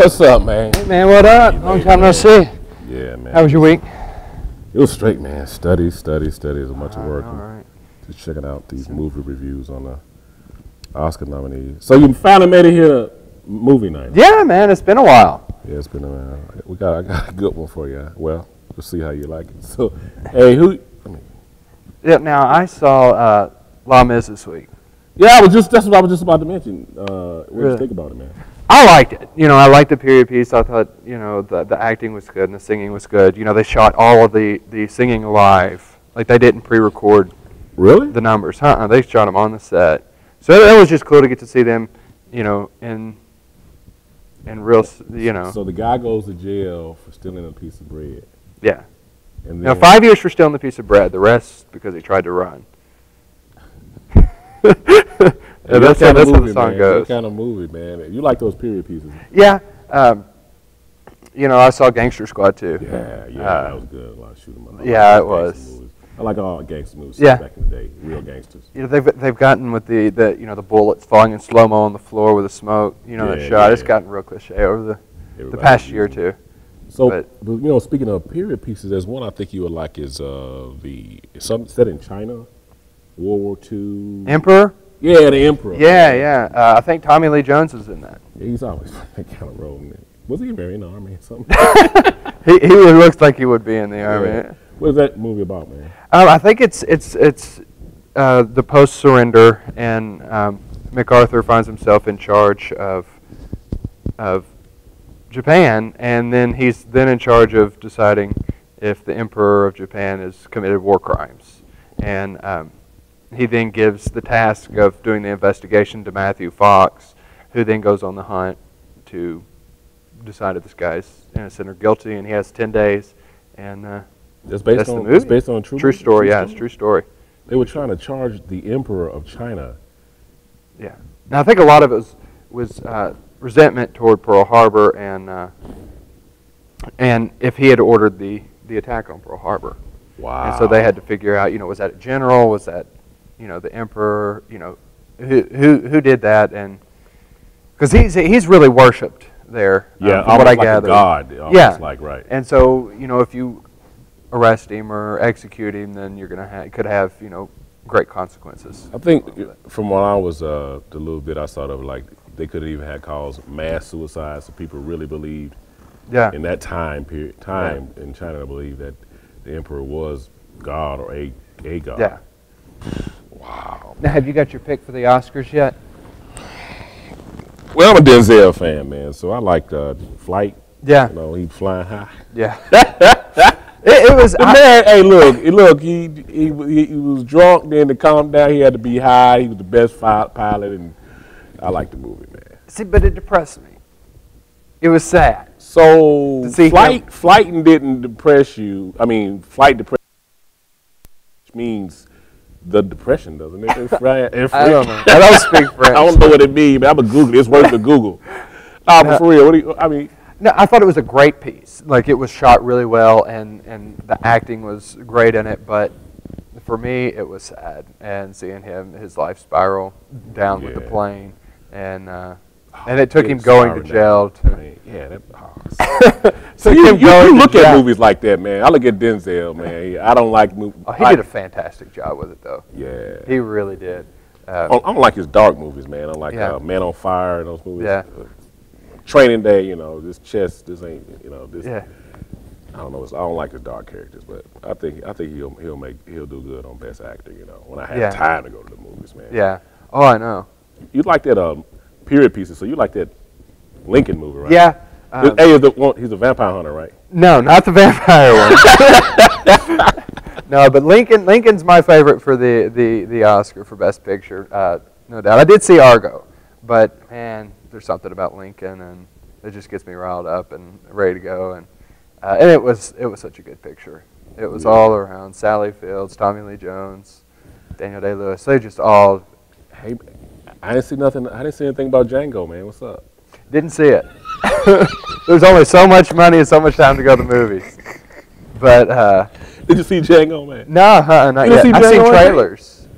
What's up, man? Hey man, what up? Long time no see. Yeah, man. How was your week? It was straight, man. Study, study, study. It's a bunch of work. All right. Just checking out these movie reviews on the Oscar nominees. So you finally made it here to movie night. Yeah, man, it's been a while. Yeah, it's been a while. We got I got a good one for you. Well, we'll see how you like it. So, hey, who? I mean, Yeah, now I saw uh, Les Mis this week. yeah, I was just that's what I was just about to mention. Uh, what do you think about it, man? I liked it. You know, I liked the period piece. I thought, you know, the, the acting was good and the singing was good. You know, they shot all of the, the singing live. Like, they didn't pre-record Really? the numbers. Uh-uh, they shot them on the set. So that was just cool to get to see them, you know, in in real, you know. So the guy goes to jail for stealing a piece of bread, yeah. and Now, five years for stealing the piece of bread. The rest because he tried to run. Yeah, that's, how, kind of that's how the movie, song man? goes. What kind of movie, man? You like those period pieces? Yeah. Um, you know, I saw Gangster Squad too. Yeah, yeah, Uh, that was good. A lot of shoot 'em up. Like yeah, it was. movies. I like all gangster movies Yeah. back in the day, real gangsters. You know, they've they've gotten with the, the you know the bullets falling in slow mo on the floor with the smoke. You know that Yeah, shot. It's yeah. gotten real cliche over the, the past year or two. So, but- but, you know, speaking of period pieces, there's one I think you would like is uh, the some set in China, World War II. Emperor. Yeah, the Emperor. Yeah, yeah. Uh, I think Tommy Lee Jones is in that. Yeah, he's always that kind of role. Man. Was he very in the army or something? He he looks like he would be in the army. Yeah. What is that movie about, man? Um, I think it's it's it's uh, the post surrender, and um, MacArthur finds himself in charge of of Japan, and then he's then in charge of deciding if the emperor of Japan has committed war crimes, and um, he then gives the task of doing the investigation to Matthew Fox, who then goes on the hunt to decide if this guy's innocent or guilty, and he has ten days, and. Uh, It's based That's the on movie. it's based on a true True story, yeah, it's true story. They were trying to charge the Emperor of China. Yeah. Now I think a lot of it was was uh, resentment toward Pearl Harbor and uh, and if he had ordered the the attack on Pearl Harbor, Wow. and so they had to figure out, you know, was that a general? Was that, you know, the emperor? You know, who who who did that? And because he's he's really worshipped there. uh, Yeah, from what I like a gather. god. Almost Yeah. like right. And so, you know, if you arrest him or execute him, then you're gonna ha- could have, you know, great consequences. I think from what I was uh, the little bit I saw of like they could have even had calls mass suicide, so people really believed Yeah. in that time period time in China, I believe that the emperor was God or a a god. Yeah. Wow. Now, have you got your pick for the Oscars yet? Well, I'm a Denzel fan, man, so I liked uh, Flight. Yeah. You know, he flying high. Yeah. it, it was. The I- man, hey, look, look, he, he he he was drunk. Then to calm down, he had to be high. He was the best pilot, and I like the movie, man. see, but it depressed me. It was sad. So see him- flight flighting didn't depress you. I mean, flight depression means the depression, doesn't it? It's fri- it's I don't know. I don't speak French. I don't know what it means, but I'm a Google. It's worth the Google. Ah, but for real, what do you? I mean, No, I thought it was a great piece. Like it was shot really well, and and the acting was great in it. But for me, it was sad, and seeing him his life spiral down with the plane, and uh, and it took him going to jail. I To, yeah, that. Oh, took you, you- you look at movies like that, man. I look at Denzel, man. I don't like movies. Oh, he did a fantastic job with it, though. Yeah. He really did. I Uh, don't, I don't like his dark movies, man. I don't like Yeah. uh, Man on Fire and those movies. Yeah. Uh, Training Day, you know, this chest, this ain't, you know, this. yeah. I don't know. It's, I don't like his dark characters, but I think I think he'll he'll make he'll do good on Best Actor. You know, when I have Yeah. time to go to the movies, man. Yeah. Oh, I know. You like that um period pieces, so you like that Lincoln movie, right? Yeah. um, hey, is the one, he's a vampire hunter, right? No, not the vampire one. no, but Lincoln Lincoln's my favorite for the, the, the Oscar for Best Picture, uh, no doubt. I did see Argo, but man, there's something about Lincoln, and it just gets me riled up and ready to go. And uh, and it was it was such a good picture. It was Yeah. all around Sally Fields, Tommy Lee Jones, Daniel Day Lewis. They just all Hey, I didn't see nothing. I didn't see anything about Django, man. What's up? Didn't see it. There's only so much money and so much time to go to movies. But uh, Did you see Django, man? no, uh, not You yet. see I've seen trailers.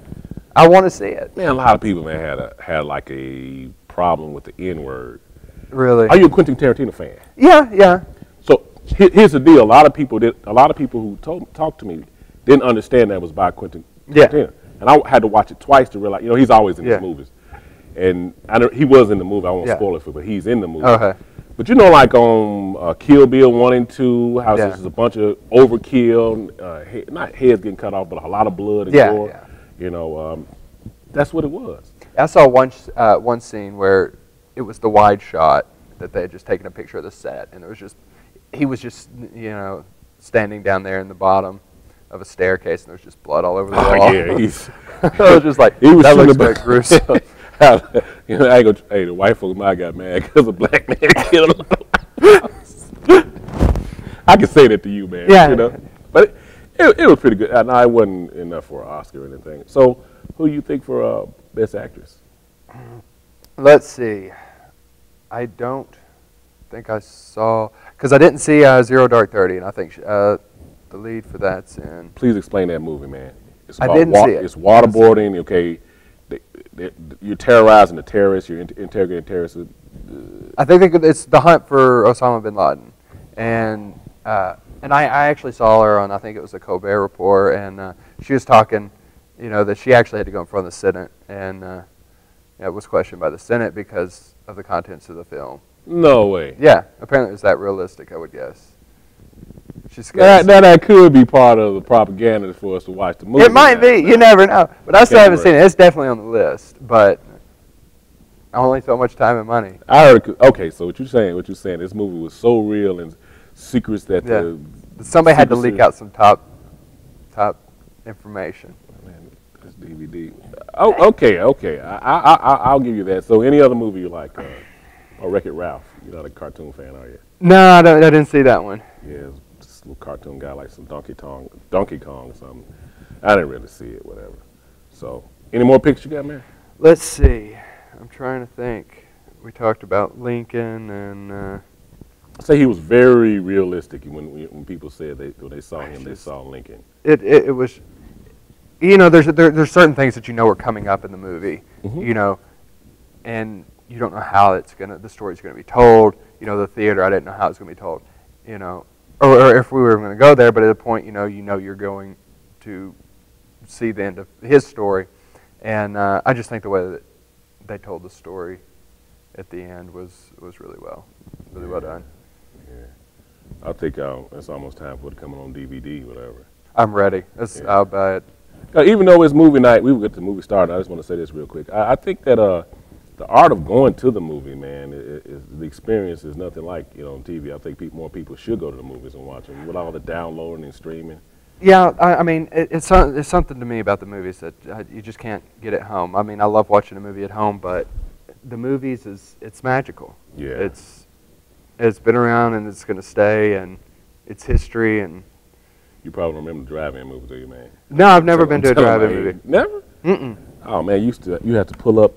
I want to see it. Man, a lot of people man had a had like a problem with the N word. Really? Are you a Quentin Tarantino fan? Yeah, yeah. So he- here's the deal. A lot of people did. A lot of people who told, talked to me didn't understand that was by Quentin Yeah. Tarantino, and I had to watch it twice to realize. You know, he's always in Yeah. his movies, and I don't, he was in the movie. I won't Yeah. spoil it for, you, but he's in the movie. Okay. But you know, like on uh, Kill Bill one and two, how Yeah. this is a bunch of overkill, uh, he, not heads getting cut off, but a lot of blood and Yeah, gore. yeah. You know, um, that's what it was. I saw one uh, one scene where it was the wide shot that they had just taken a picture of the set, and it was just he was just you know standing down there in the bottom of a staircase, and there was just blood all over the Oh, wall. yeah, he's. Was just like, He was that looks the- quite gruesome. you know, I ain't gonna, hey, the white folks might got mad because a black man killed him. I can say that to you, man. Yeah. You know? But it, it, it was pretty good. And I wasn't enough for an Oscar or anything. So, who you think for uh, Best Actress? Let's see. I don't think I saw because I didn't see uh, Zero Dark Thirty, and I think sh- uh, the lead for that's in. Please explain that movie, man. It's I didn't see it. It's waterboarding, okay. They, they, you're terrorizing the terrorists, you're inter- interrogating terrorists. I think could- it's the hunt for Osama bin Laden, and uh, and I, I actually saw her on I think it was the Colbert Report, and uh, she was talking, you know, that she actually had to go in front of the Senate, and uh, yeah, was questioned by the Senate because of the contents of the film. No way. Yeah, apparently it was that realistic, I would guess. That, that, that could be part of the propaganda for us to watch the movie. It might now. be. You never know. But I still haven't seen it. It's definitely on the list. But only so much time and money. I heard. Okay, so what you're saying? What you're saying? This movie was so real and secrets that Yeah. the Somebody had to leak out some top, top information. man, this DVD. Oh, okay, okay. I, I, I, I'll give you that. So, any other movie you like? Uh, or Wreck It Ralph. You're not a cartoon fan, are you? No, I, don't, I didn't see that one. Yeah, it's little cartoon guy like some Donkey Kong, Donkey Kong or something. I didn't really see it. Whatever. So, any more pictures you got, man? Let's see. I'm trying to think. We talked about Lincoln and uh, I say he was very realistic when when people said they when they saw him, they saw Lincoln. it, it, it was. You know, there's there, there's certain things that you know are coming up in the movie. Mhm. You know, and you don't know how it's gonna the story's gonna be told. You know, the theater I didn't know how it's gonna be told. You know, or, or if we were gonna go there, but at a point, you know, you know you're going to see the end of his story, and uh, I just think the way that they told the story at the end was was really well, really well done. Yeah. I think uh, it's almost time for it to come on DVD, whatever. I'm ready. That's, Yeah. I'll buy it. Uh, even though it's movie night, we will get the movie started. I just want to say this real quick. I, I think that uh, the art of going to the movie, man, i- i- is, the experience is nothing like you know on TV. I think more people should go to the movies and watch them with all the downloading and streaming. Yeah, I, I mean, it, it's it's something to me about the movies that uh, you just can't get at home. I mean, I love watching a movie at home, but the movies is it's magical. Yeah. It's it's been around and it's going to stay and it's history and You probably remember the drive-in movies, do you, man? no, I've never Tell- been to a tell 'em drive-in I movie. Never. Mm-mm. Oh man, you used to you had to pull up,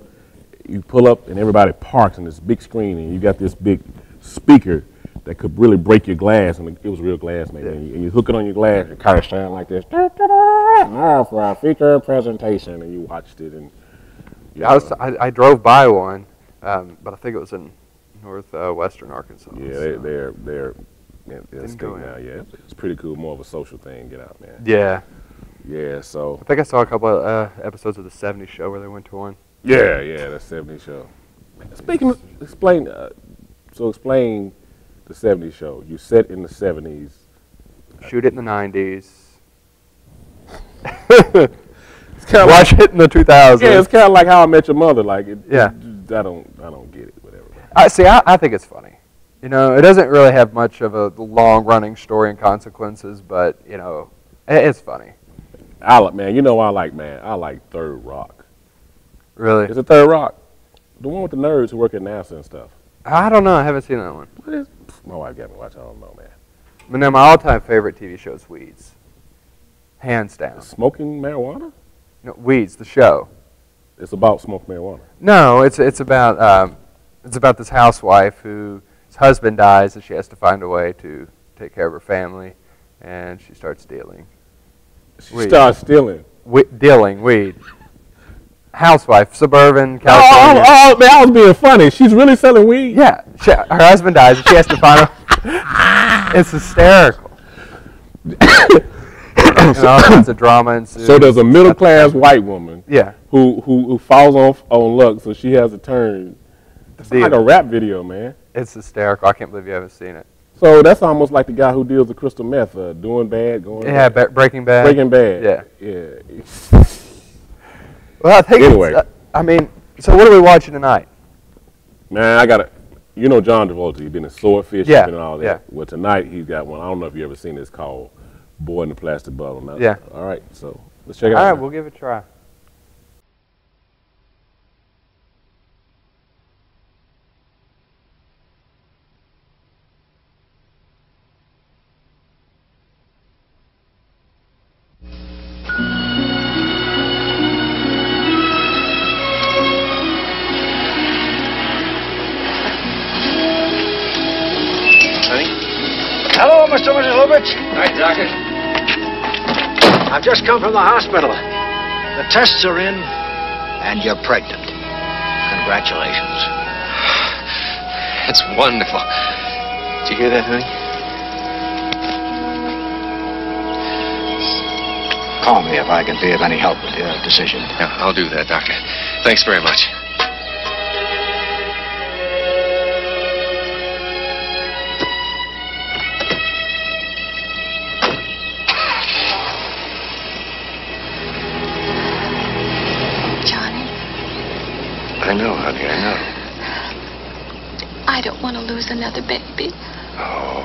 you pull up and everybody parks on this big screen and you got this big speaker that could really break your glass and it was real glass, man. Yeah. And, you, and you hook it on your glass, and kind of sound like this. Now for our feature presentation, and you watched it and. Yeah, I was I, I drove by one, um, but I think it was in northwestern Arkansas. Yeah, they, so- they're they're they're, go state in. now. Yeah, it's, it's pretty cool. More of a social thing. Get out, man. yeah. Yeah. So I think I saw a couple of uh, episodes of the '70s show where they went to one. Yeah, yeah, that's '70s show. Speaking, of, explain. Uh, so explain the '70s show. You set in the '70s. Shoot it in the '90s. It's kind of Watch it in the 2000s. yeah, it's kind of like How I Met Your Mother. Like it, Yeah. I don't I don't get it. Whatever. I see. I, I think it's funny. You know, it doesn't really have much of a long-running story and consequences, but you know, i it's funny. I like man. You know what I like man. I like Third Rock. Really. It's it Third Rock? The one with the nerds who work at NASA and stuff. I don't know. I haven't seen that one. What is? My wife got me watching. I don't know, man. But now, my all-time favorite TV show is Weeds. Hands down. Smoking marijuana? No, Weeds, the show. It's about smoking marijuana. No, it's it's about um, it's about this housewife whose husband dies and she has to find a way to take care of her family, and she starts dealing. She Weed. starts stealing. We, dealing weed. Housewife, suburban Oh, California. oh, oh, man, I was being funny. She's really selling weed. Yeah, she, her husband dies, and she has to find a. it's hysterical. and all kinds of drama ensues. So there's a middle class white woman yeah, who, who who falls on on luck, so she has a turn. It's like a rap video, man. it's hysterical. I can't believe you haven't seen it. So that's almost like the guy who deals with crystal meth, uh, doing bad, going Yeah, bad. Breaking Bad. Breaking Bad. Yeah. yeah. Well, I think. it's- Anyway. uh, I mean, so what are we watching tonight? Man, I got to You know John Travolta. He's been in Swordfish. Yeah, in all that. yeah. Well, tonight he's got one. I don't know if you ever seen this called "Boy in the Plastic Bottle." Now, Yeah. All right. So let's check it All out. All right, man. we'll give it a try. Hello, Mr. and Mrs. Lubitch. Hi, Doctor. I've just come from the hospital. The tests are in, and you're pregnant. Congratulations. That's wonderful. Did you hear that, honey? Call me if I can be of any help with your decision. Yeah, I'll do that, Doctor. Thanks very much. Honey, I know. I don't want to lose another baby. Oh,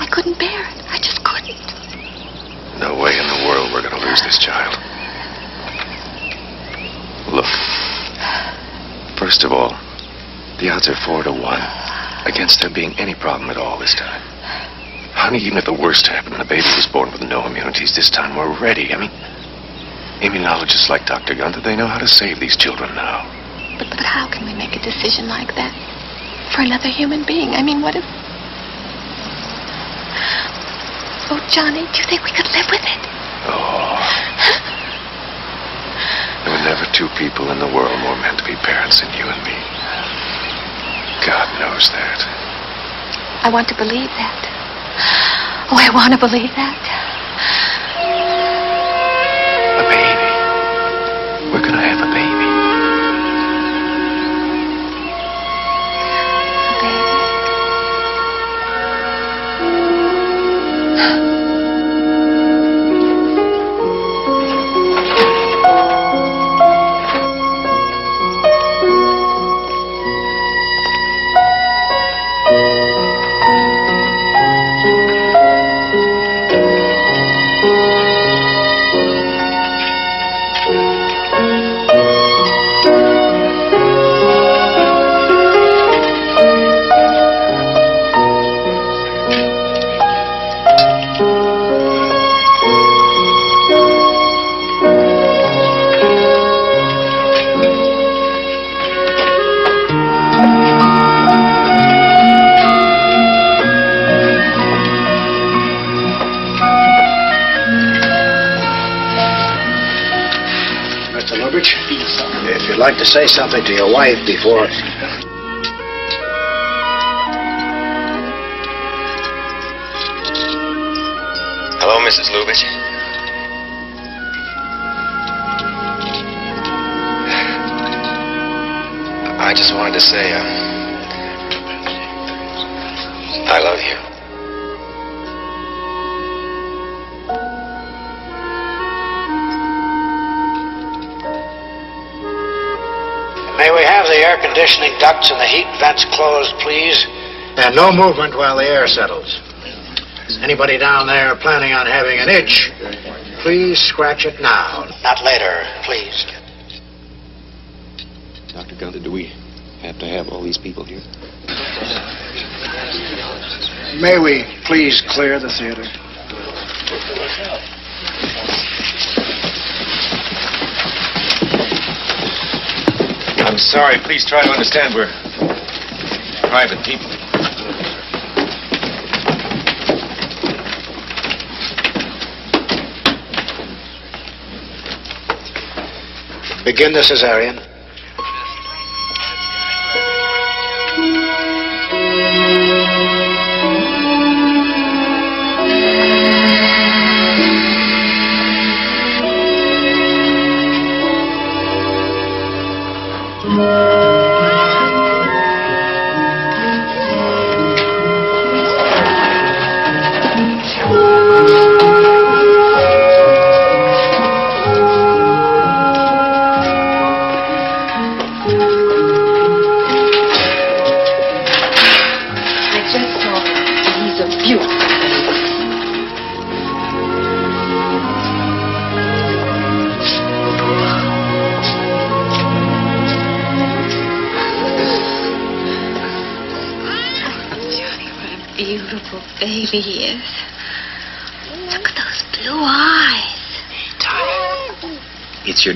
I couldn't bear it. I just couldn't. no way in the world we're going to lose this child. Look, first of all, the odds are four to one against there being any problem at all this time. Honey, even if the worst happened and the baby was born with no immunities this time, we're ready. I mean, immunologists like Dr. Gunther, they know how to save these children now. But, but how can we make a decision like that for another human being? I mean, what if. Oh, Johnny, do you think we could live with it? Oh. There were never two people in the world more meant to be parents than you and me. God knows that. I want to believe that. Oh, I want to believe that. A baby. We're gonna have a say something to your wife before. Conditioning ducts and the heat vents closed, please? And no movement while the air settles. Anybody down there planning on having an itch, please scratch it now, not later, please. Dr. Gunther, do we have to have all these people here? May we please clear the theater? I'm sorry. Please try to understand. We're private people. Begin the cesarean.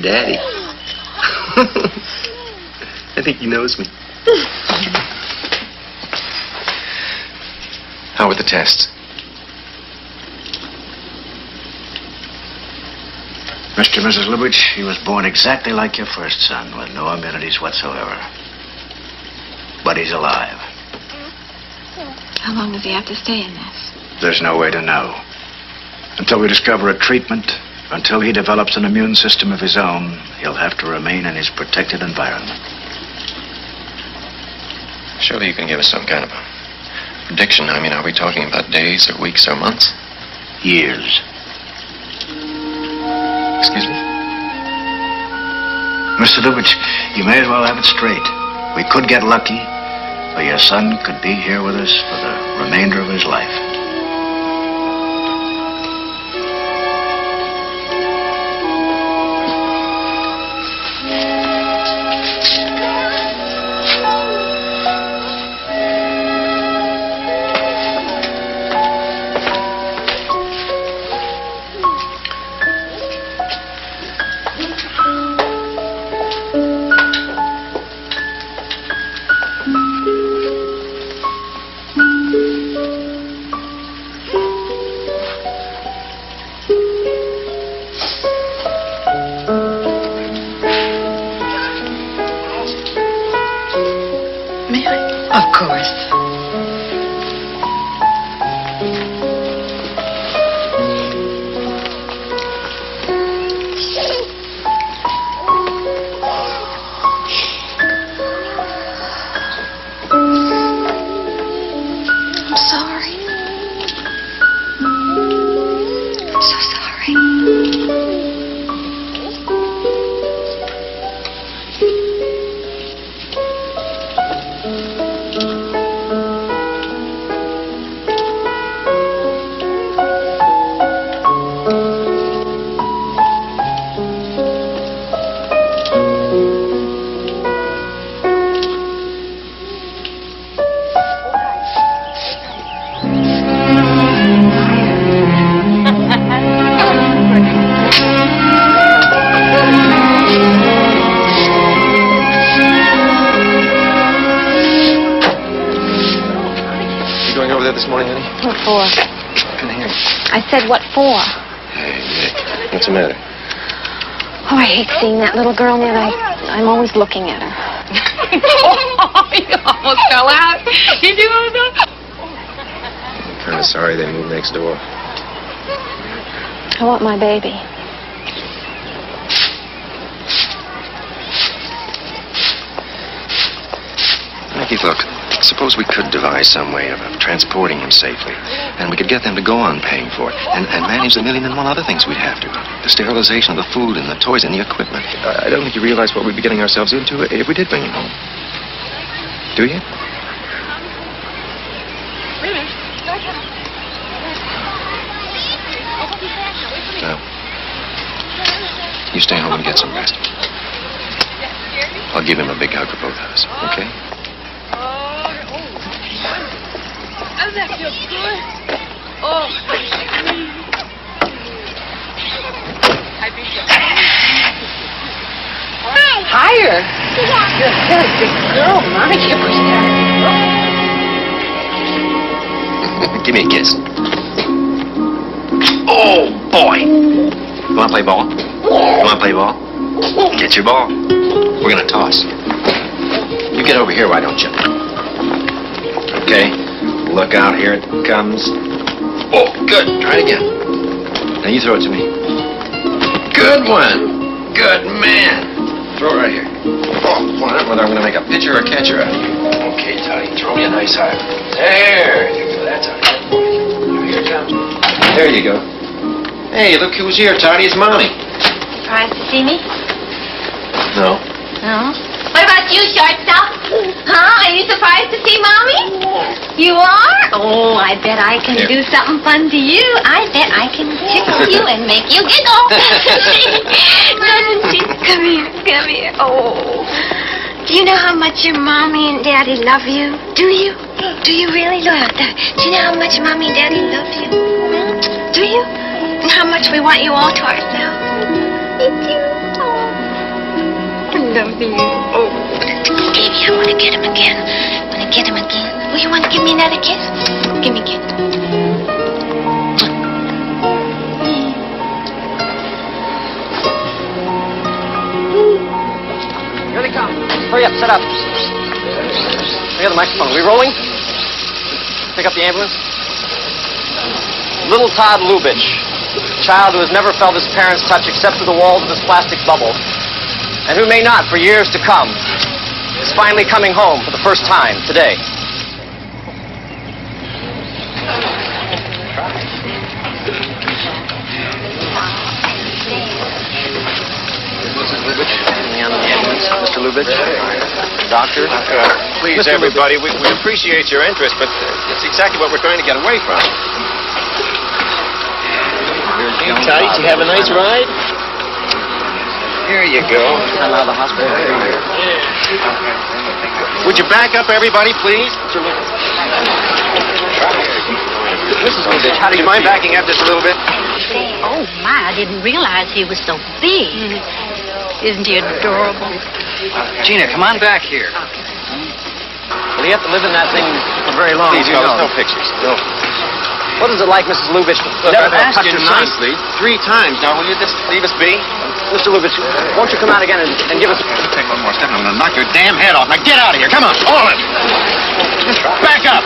Daddy. I think he knows me. How were the tests? Mr. and Mrs. Lubitch, he was born exactly like your first son, with no immunities whatsoever. But he's alive. How long does he have to stay in this? There's no way to know. Until we discover a treatment, until he develops an immune system of his own, he'll have to remain in his protected environment. Surely you can give us some kind of a prediction. I mean, are we talking about days or weeks or months? Years. Excuse me? Mr. Lubitch, you may as well have it straight. We could get lucky, or your son could be here with us for the remainder of his life. I'm always looking at her. Oh, you almost fell out. Did you almost? I'm kind of sorry they moved next door. I want my baby. Mickey, look. Suppose we could devise some way of, of transporting him safely. And we could get them to go on paying for it. And, and manage the million and one other things we'd have to. The sterilization of the food and the toys and the equipment. I, I don't think you realize what we'd be getting ourselves into if we did bring him home. Do you? No. You stay home and get some rest. I'll give him a big hug for both of us, okay? Doesn't that feel good? Oh. I think so. Higher. You're a good big girl, aren't you? Give me a kiss. Oh, boy. You want to play ball? You want to play ball? Get your ball. We're gonna toss. You get over here, why don't you? Okay. Look out, here it comes. Oh, good. Try it again. Now you throw it to me. Good one. Good man. Throw it right here. Oh, well, I don't whether I'm gonna make a pitcher or a catcher out of you. Okay, Toddy, throw me a nice high. There you go. That's how Here it comes. There you go. Hey, look who's here, Toddy. It's Mommy. Surprised to see me? No. No. What about you, shortstop? Huh? Are you surprised to see Mommy? You are? Oh, I bet I can Here. do something fun to you. I bet I can tickle you and make you giggle. Doesn't she? Come here, come here. Oh. Do you know how much your mommy and daddy love you? Do you? Do you really love that? Do you know how much mommy and daddy love you? Hmm? Do you? And how much we want you all to ourselves? Me too. Oh. I love you. Oh. Baby, I want to get him again. I want to get him again. Will you want to give me another kiss? Give me a kiss. Here they come. Hurry up, set up. We have the microphone. Are we rolling? Pick up the ambulance. Little Todd Lubitch, child who has never felt his parents' touch except through the walls of his plastic bubble, and who may not for years to come, is finally coming home for the first time today. Mrs. Lubitch, me on the ambulance. Mr. Lubitch, doctor. Please, Mr. everybody, we, we appreciate your interest, but it's exactly what we're trying to get away from. Hey, Toddy, did you have a nice ride? Here you go. I'm out of the hospital. Would you back up, everybody, please? Mrs. Lubitch, how do Do you you mind backing up just a little bit? Oh, my, I didn't realize he was so big. Isn't he adorable? Gina, come on back here. Well, you have to live in that thing for very long. Please, you fellas, know. no pictures. No. What is it like, Mrs. Lubitch? Look, never I've asked you nicely three times. Now, will you just leave us be? Mr. Lubitch, won't you come out again and, and give us... You take one more step, and I'm gonna knock your damn head off. Now get out of here. Come on, all of it. Back up.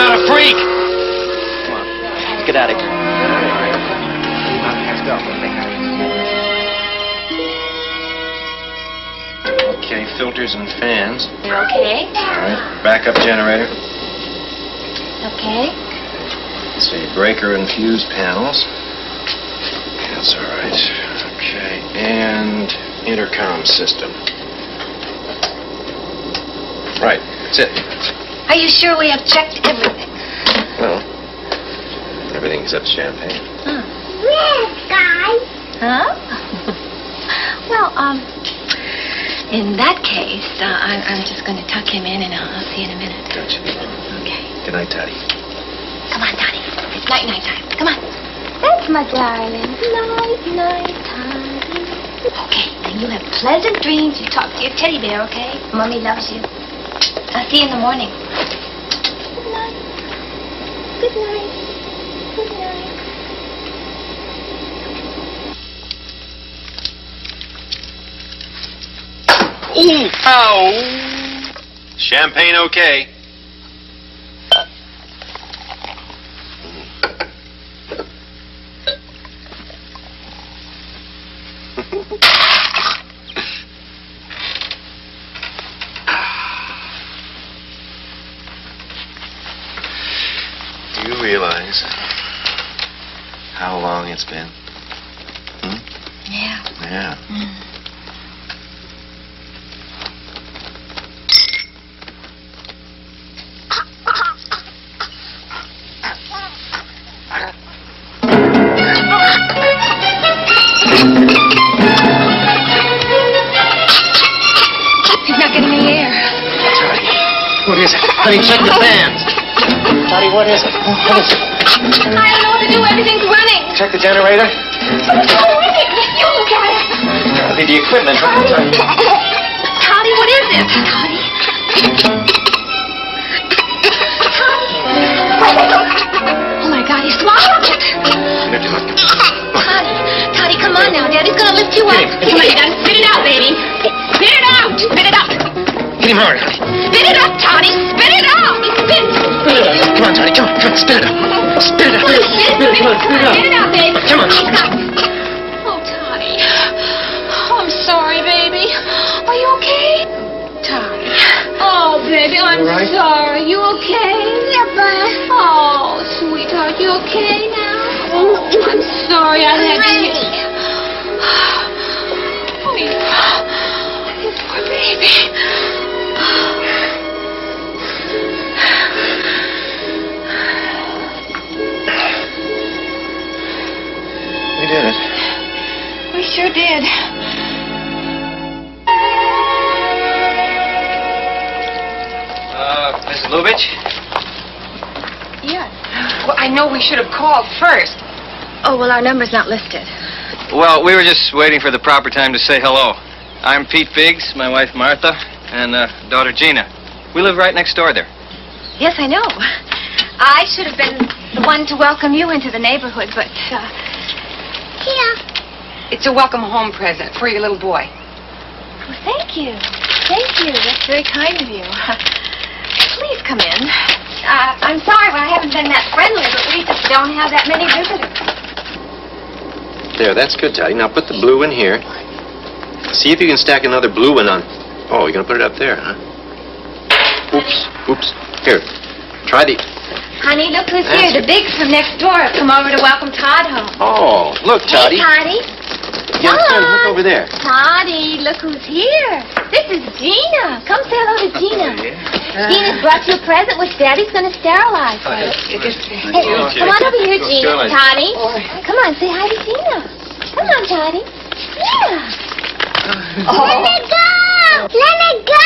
Not a freak. Come on, let's get out of here. Okay, filters and fans. Okay. All right, backup generator. Okay. Let's see, breaker and fuse panels. That's all right. Okay, and intercom system. Right, that's it. Are you sure we have checked everything? Well, everything except champagne. Yes, guys! Huh? well, um, in that case, uh, I, I'm just going to tuck him in and I'll, I'll see you in a minute. Gotcha. Okay. Good night, Toddy. Come on, Donnie. It's night night time. Come on. That's my darling. Night night time. Okay, now you have pleasant dreams. You talk to your teddy bear, okay? Mommy loves you. I'll see you in the morning. Good night. Good night. Good night. Ooh! Ow! Champagne okay. Do you realize how long it's been? Hmm? Yeah. Yeah. He's not getting any air. What is it? Honey, check the fans. Toddy, what what is it? What is it? I don't know what to do. Everything's running. Check the generator. You look at it. Gotta be the equipment. Toddy. Toddy, what is it? Toddy. Oh my God, he swallowed it. Toddy, Toddy, come on now. Daddy's gonna lift you up. Come on, you gotta spit it out, baby. Spit it out. Spit it out. Get him hard, honey. Spit it out, Toddy. Spit it out. Spit. Come on, Tony. Come on. Come on. Spit it out. Spit it out. Spit, spit, Come on. Spit it out. Get it out, baby. Come on. Oh. Oh, I'm sorry, baby. Are you okay? Toddy. Oh, baby, I'm right? sorry. You okay? Yeah, but... Oh, sweetheart, you okay now? Oh, I'm sorry I had to... Oh. You poor baby. We did it. We sure did. Uh, Miss Lubitch? Yes. Well, I know we should have called first. Oh, well, our number's not listed. Well, we were just waiting for the proper time to say hello. I'm Pete Biggs, my wife Martha, and uh, daughter Gina. We live right next door there. Yes, I know. I should have been the one to welcome you into the neighborhood, but, uh, Here. It's a welcome home present for your little boy. well, thank you. Thank you. That's very kind of you. Please come in. Uh, I'm sorry I haven't been that friendly, but we just don't have that many visitors. There, that's good, Toddy. Now put the blue in here. See if you can stack another blue one on. Oh, you're gonna put it up there, huh? Oops, oops. Here, try the. Honey, look who's That's here. The it. Biggs from next door have come over to welcome Todd home. Oh, look, Toddy. Hey, Toddy. Young son, look over there. Toddy, look who's here. This is Gina. Come say hello to Gina. Gina's brought you a present which Daddy's going to sterilize. for you. Hey, come on over here, Gina. Toddy. Come on, say hi to Gina. Come on, Toddy. Yeah. Oh. Let it go! Let it go!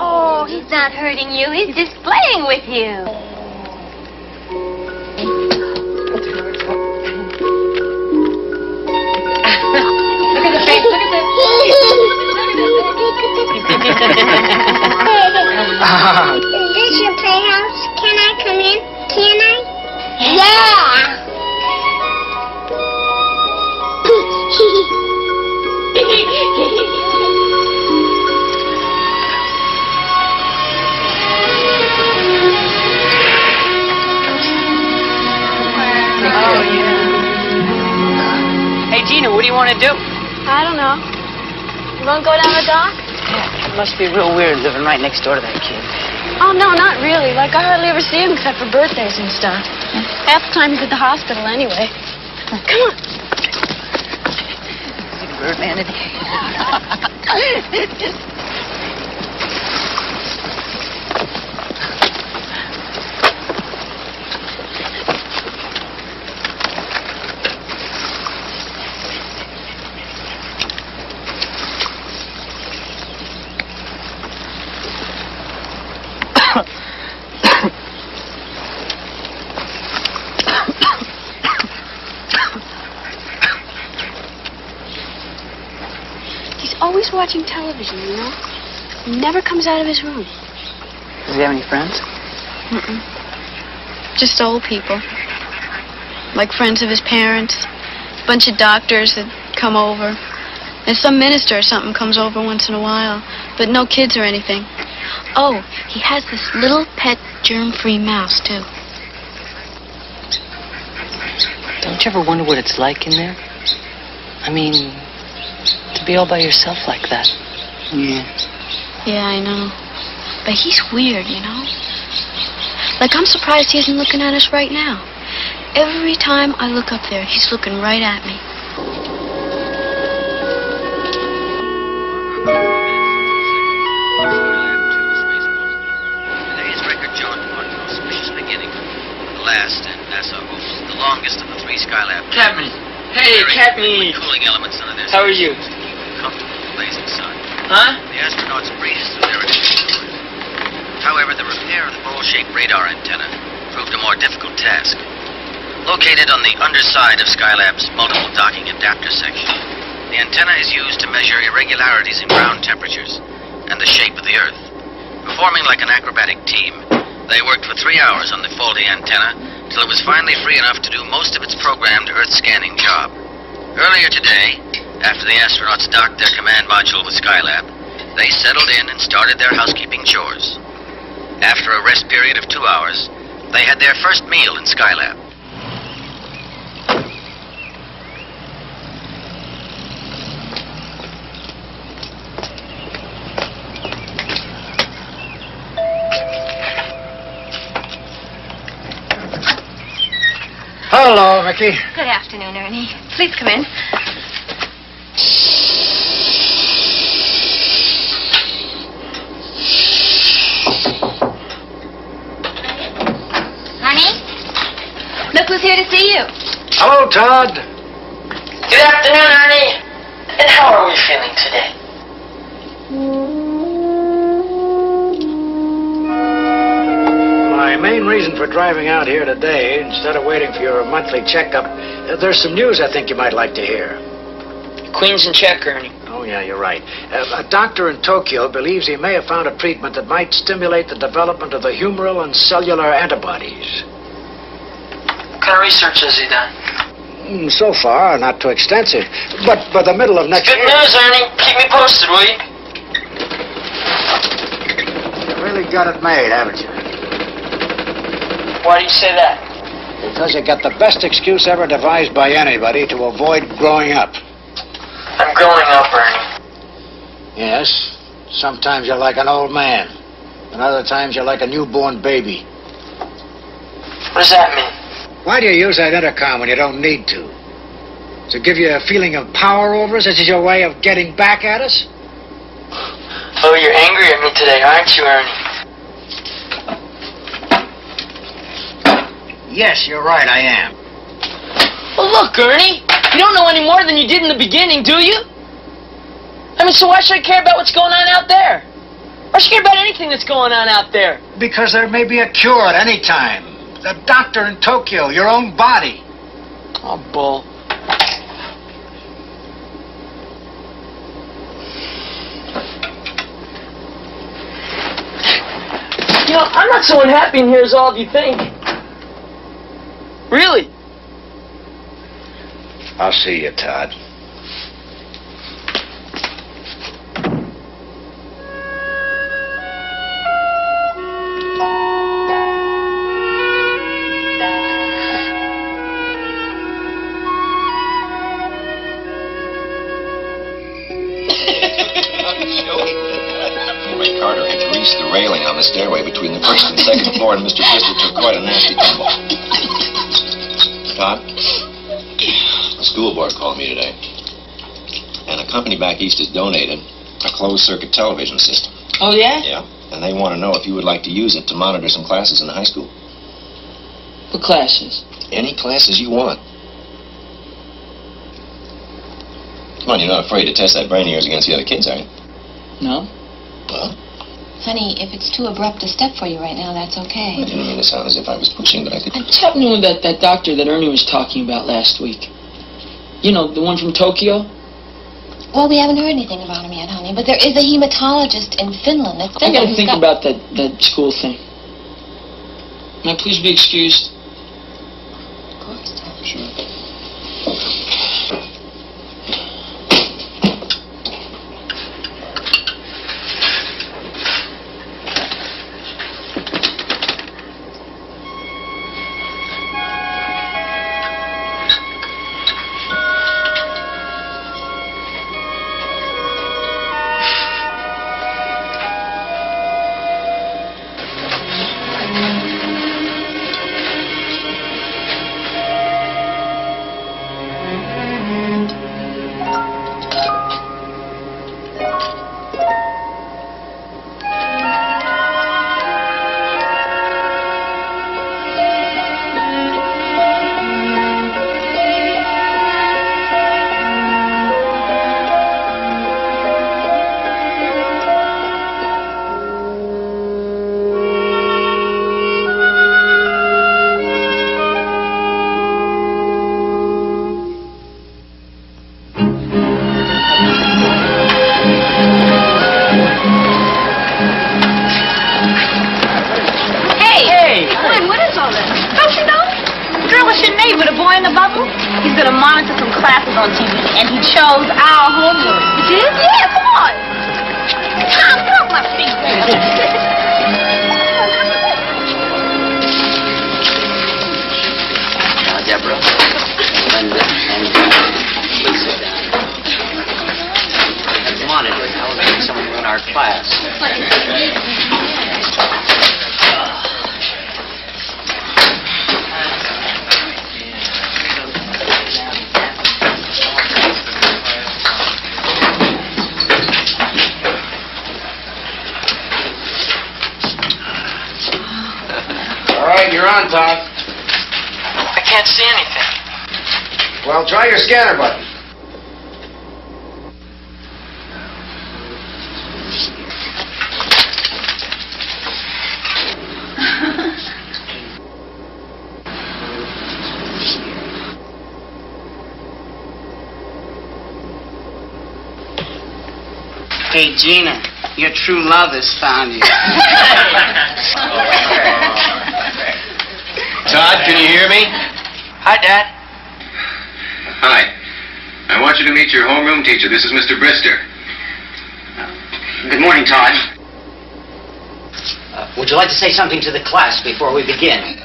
Oh, he's not hurting you. He's just playing with you. Look at the face. Look at the... Is this your playhouse? Can I come in? Can I? Yeah! must be real weird living right next door to that kid. Oh, no, not really. Like, I hardly ever see him except for birthdays and stuff. Half the time he's at the hospital anyway. Come on. Birdman, and He's always watching television, you know? He never comes out of his room. Does he have any friends? Mm-mm. Just old people. Like friends of his parents. A Bunch of doctors that come over. And some minister or something comes over once in a while. But no kids or anything. Oh, he has this little pet germ-free mouse, too. Don't you ever wonder what it's like in there? I mean, to be all by yourself like that. Yeah. Yeah, I know. But he's weird, you know? Like, I'm surprised he isn't looking at us right now. Every time I look up there, he's looking right at me. Today's record John Quantrill space beginning. The last and NASA hopes the longest of the three Skylab. Captain. Hey, Captain. Cooling elements under their How are you? comfortable the blazing sun. Huh? The astronauts breeze through their However, the repair of the bowl-shaped radar antenna proved a more difficult task. Located on the underside of Skylab's multiple docking adapter section, the antenna is used to measure irregularities in ground temperatures and the shape of the Earth. Performing like an acrobatic team, they worked for three hours on the faulty antenna till it was finally free enough to do most of its programmed Earth scanning job. Earlier today, after the astronauts docked their command module with Skylab, they settled in and started their housekeeping chores. After a rest period of two hours, they had their first meal in Skylab. Hello, Mickey. Good afternoon, Ernie. Please come in. Honey? Look who's here to see you. Hello, Todd. Good afternoon, Ernie. And how are we feeling today? Main reason for driving out here today, instead of waiting for your monthly checkup, uh, there's some news I think you might like to hear. Queen's in check, Ernie. Oh, yeah, you're right. Uh, a doctor in Tokyo believes he may have found a treatment that might stimulate the development of the humoral and cellular antibodies. What kind of research has he done? Mm, so far, not too extensive. But by the middle of next Good year. news, Ernie. Keep me posted, will you? You really got it made, haven't you? Why do you say that? Because you got the best excuse ever devised by anybody to avoid growing up. I'm growing up, Ernie. Yes, sometimes you're like an old man, and other times you're like a newborn baby. What does that mean? Why do you use that intercom when you don't need to? To give you a feeling of power over us? This is your way of getting back at us? Oh, you're angry at me today, aren't you, Ernie? Yes, you're right, I am. Well, look, Ernie. You don't know any more than you did in the beginning, do you? I mean, so why should I care about what's going on out there? Why should I care about anything that's going on out there? Because there may be a cure at any time. The doctor in Tokyo, your own body. Oh, bull. You know, I'm not so unhappy in here as all of you think. Really? I'll see you, Todd. Ray Carter had greased the railing on the stairway between the first and second floor, and Mr. Bristol took quite a nasty tumble. Todd, the school board called me today, and a company back east has donated a closed-circuit television system. Oh, yeah? Yeah. And they want to know if you would like to use it to monitor some classes in the high school. What classes? Any classes you want. Come on, you're not afraid to test that brain of yours against the other kids, are you? No? Well, Honey, if it's too abrupt a step for you right now, that's okay. I didn't mean to sound as if I was pushing, but I could. What's happening with that, that doctor that Ernie was talking about last week? You know, the one from Tokyo? Well, we haven't heard anything about him yet, honey, but there is a hematologist in Finland. It's I gotta think got- about that, that school thing. May I please be excused? Sure. True found you. Todd, can you hear me? Hi, Dad. Hi. I want you to meet your homeroom teacher. This is Mr. Brister. Good morning, Todd. Uh, would you like to say something to the class before we begin?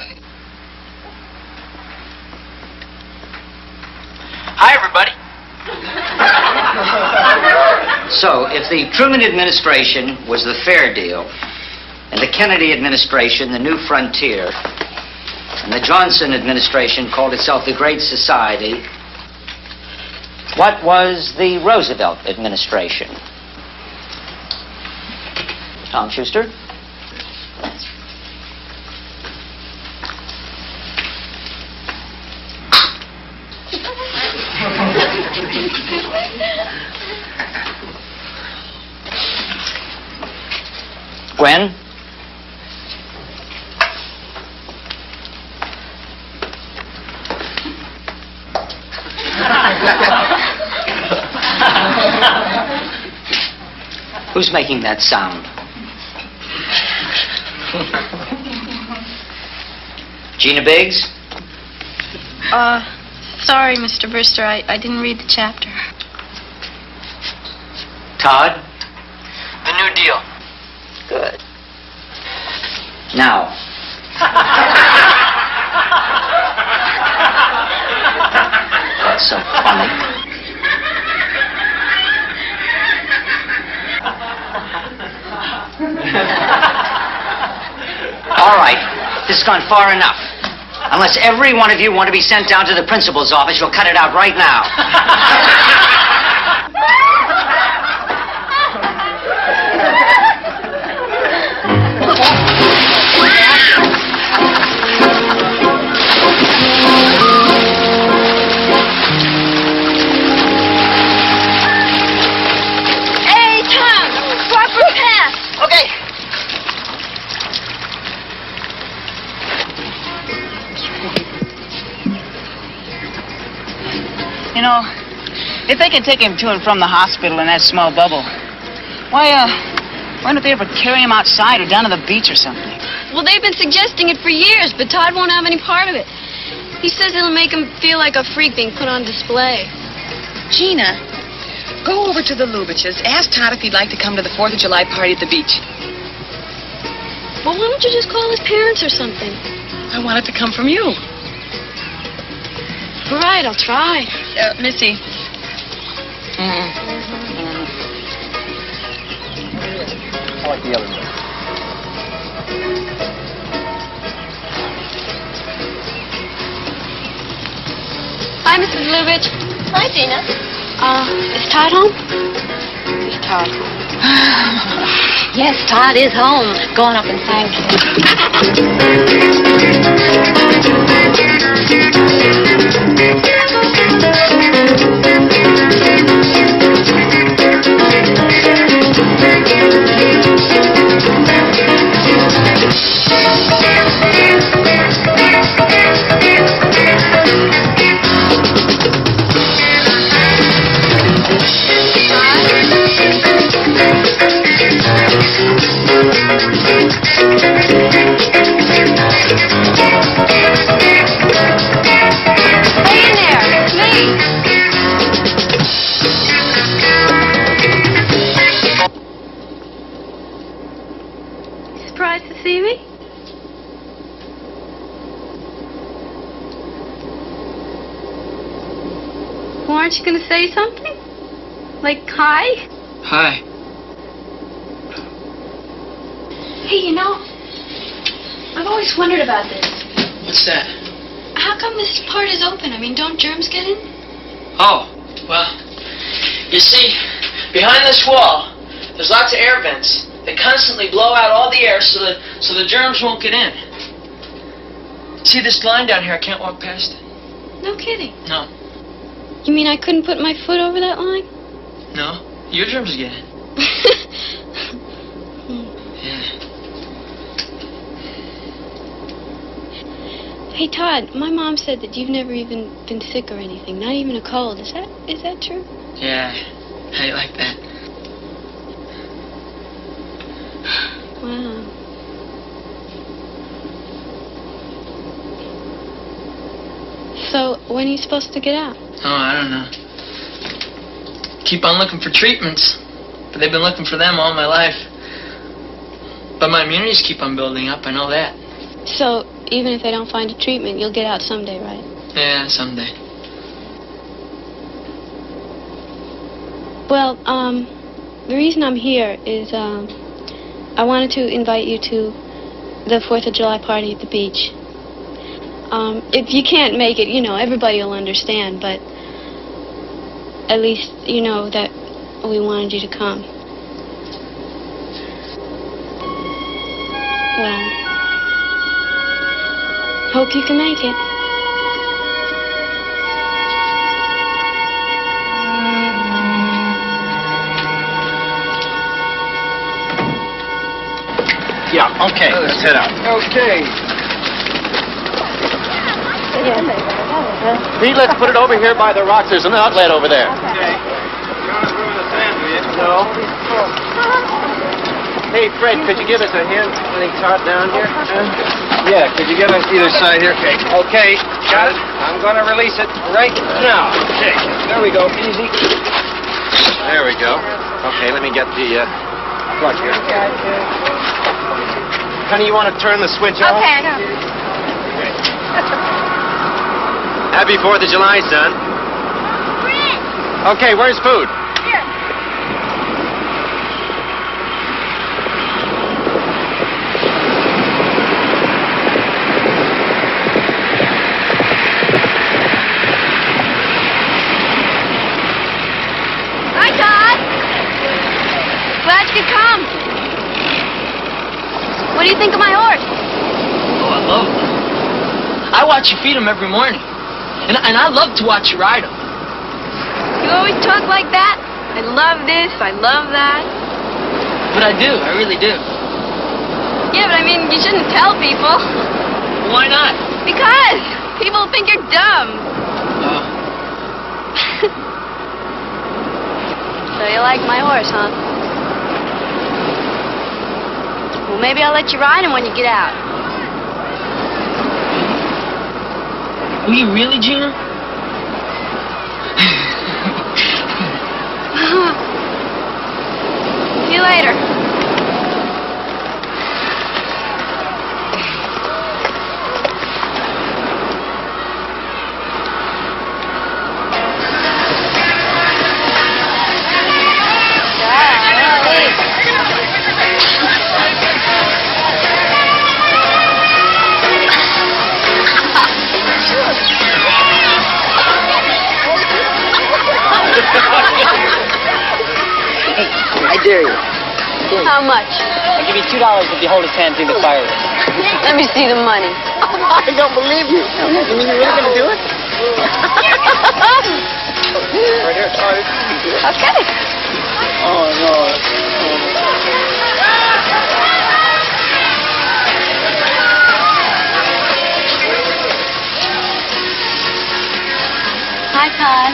Hi, everybody. So, if the Truman administration was the fair deal, and the Kennedy administration the new frontier, and the Johnson administration called itself the Great Society, what was the Roosevelt administration? Tom Schuster? Gwen? Who's making that sound? Gina Biggs? Uh, sorry, Mr. Brewster, I, I didn't read the chapter. Todd? The New Deal. Good. Now. That's so funny. All right, this has gone far enough. Unless every one of you want to be sent down to the principal's office, you'll cut it out right now. know, if they can take him to and from the hospital in that small bubble, why, uh, why don't they ever carry him outside or down to the beach or something? Well, they've been suggesting it for years, but Todd won't have any part of it. He says it'll make him feel like a freak being put on display. Gina, go over to the Lubitches. Ask Todd if he'd like to come to the 4th of July party at the beach. Well, why don't you just call his parents or something? I want it to come from you. All right, I'll try. Uh, Missy. I like the other one. Hi, Mrs. Lubitch. Hi, Gina. Uh, is Todd home? Is Todd home? Yes, Todd is home. Go on up and thank him. Hey in Well, aren't you going to say something? Like, hi? Hi. Hey, you know, I've always wondered about this. What's that? How come this part is open? I mean, don't germs get in? Oh, well, you see, behind this wall, there's lots of air vents. They constantly blow out all the air so that so the germs won't get in. See this line down here? I can't walk past it. No kidding. No, You mean I couldn't put my foot over that line? no, your germs get in. Yeah. Hey, Todd, my mom said that you've never even been sick or anything, not even a cold. Is that is that true? Yeah, how you like that? Wow. So, when are you supposed to get out? Oh, I don't know. Keep on looking for treatments, but they've been looking for them all my life. But my immunities keep on building up. I know that. So, even if they don't find a treatment, you'll get out someday, right? Yeah, someday. Well, um, the reason I'm here is um, I wanted to invite you to the Fourth of July party at the beach. Um, if you can't make it, you know, everybody will understand, but at least you know that we wanted you to come. Well, hope you can make it. Yeah, okay, let's head out. Okay. Pete, let's put it over here by the rocks. There's an outlet over there. Okay. No. Hey, Fred, could you give us a hand putting Todd down here? Yeah, could you get us either side here? Okay. Okay, got it. I'm going to release it right now. Okay, there we go. Easy. There we go. Okay, let me get the uh, plug here. Honey, you want to turn the switch off? Okay, I know. Happy 4th of July, son. Okay, where's food? Here. Hi, Todd. Glad you could come. What do you think of my horse? Oh, I love them. I watch you feed them every morning. And, and I love to watch you ride them. You always talk like that. I love this. I love that. But I do. I really do. Yeah, but I mean, you shouldn't tell people. Why not? Because people think you're dumb. Oh. So you like my horse, huh? Well, maybe I'll let you ride him when you get out. You really, Gina? See you later. Two dollars if you hold his hand through the fireworks. Let me see the money. I don't believe you. You mean you're really gonna do it? right here, sorry. Okay. Oh no. Hi, Todd.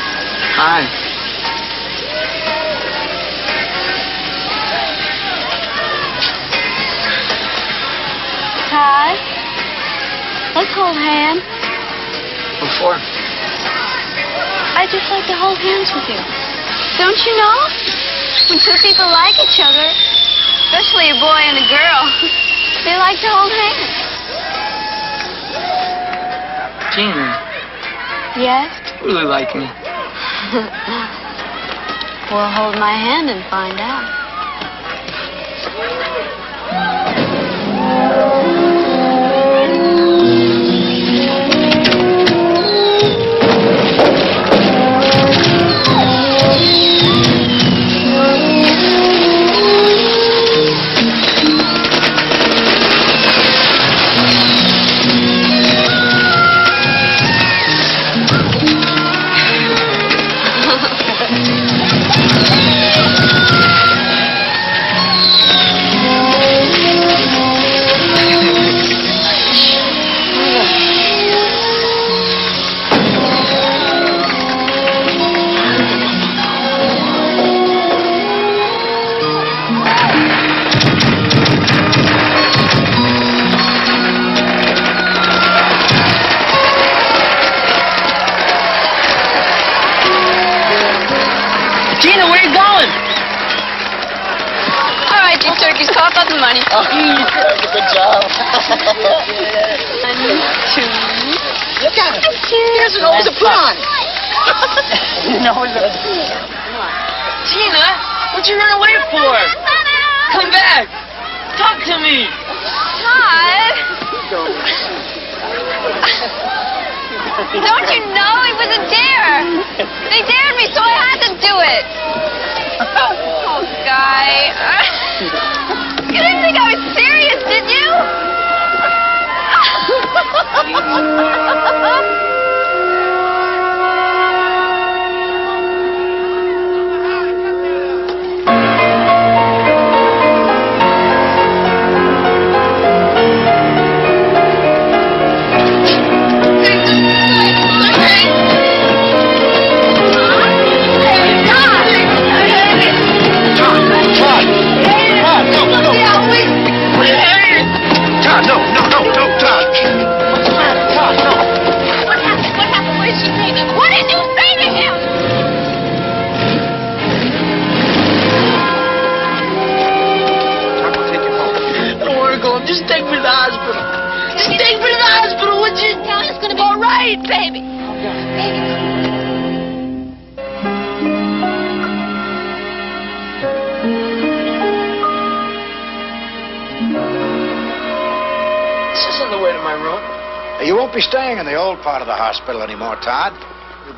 Hi. Todd. Let's hold hands. Before. I just like to hold hands with you. Don't you know? When two people like each other, especially a boy and a girl, they like to hold hands. Gina, Yes? you really like me. well, hold my hand and find out.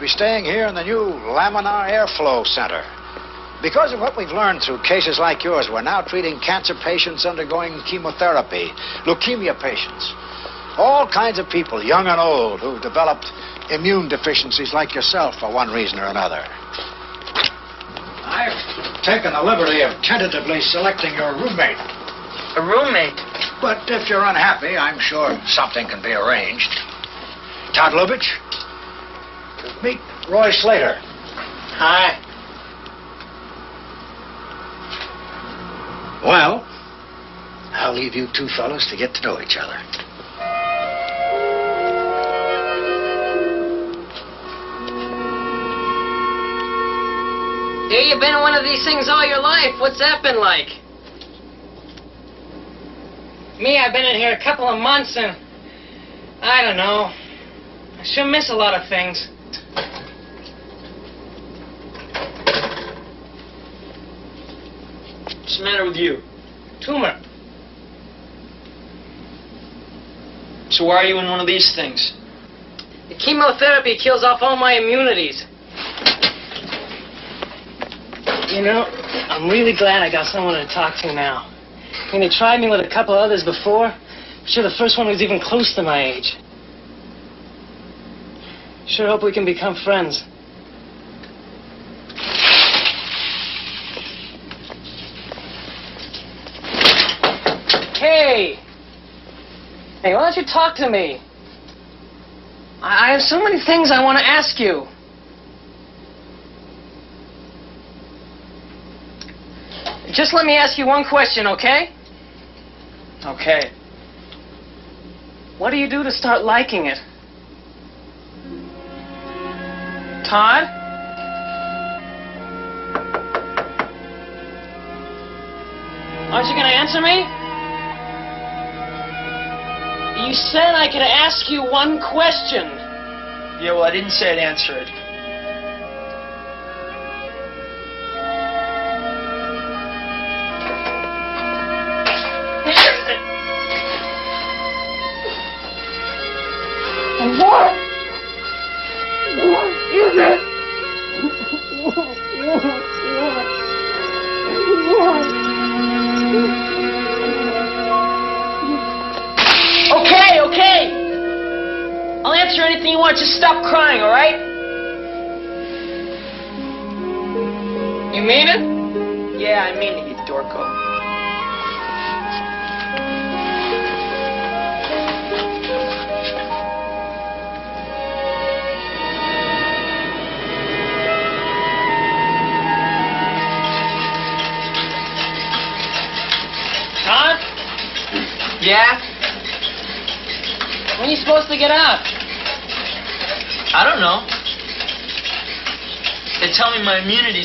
Be staying here in the new laminar airflow center. Because of what we've learned through cases like yours, we're now treating cancer patients undergoing chemotherapy, leukemia patients, all kinds of people, young and old, who've developed immune deficiencies like yourself for one reason or another. I've taken the liberty of tentatively selecting your roommate. A roommate? But if you're unhappy, I'm sure something can be arranged. Todd Lubitch, meet Roy Slater. Hi. Well, I'll leave you two fellows to get to know each other. Here you've been in one of these things all your life. What's that been like? Me, I've been in here a couple of months and I don't know. I sure miss a lot of things. What's the matter with you? Tumor. So why are you in one of these things? The chemotherapy kills off all my immunities. You know, I'm really glad I got someone to talk to now. I mean, they tried me with a couple others before. Sure, the first one was even close to my age. Sure hope we can become friends. Hey! Hey, why don't you talk to me? I, I have so many things I want to ask you. Just let me ask you one question, okay? Okay. What do you do to start liking it? Todd? Aren't you going to answer me? You said I could ask you one question. Yeah, well, I didn't say I'd answer it.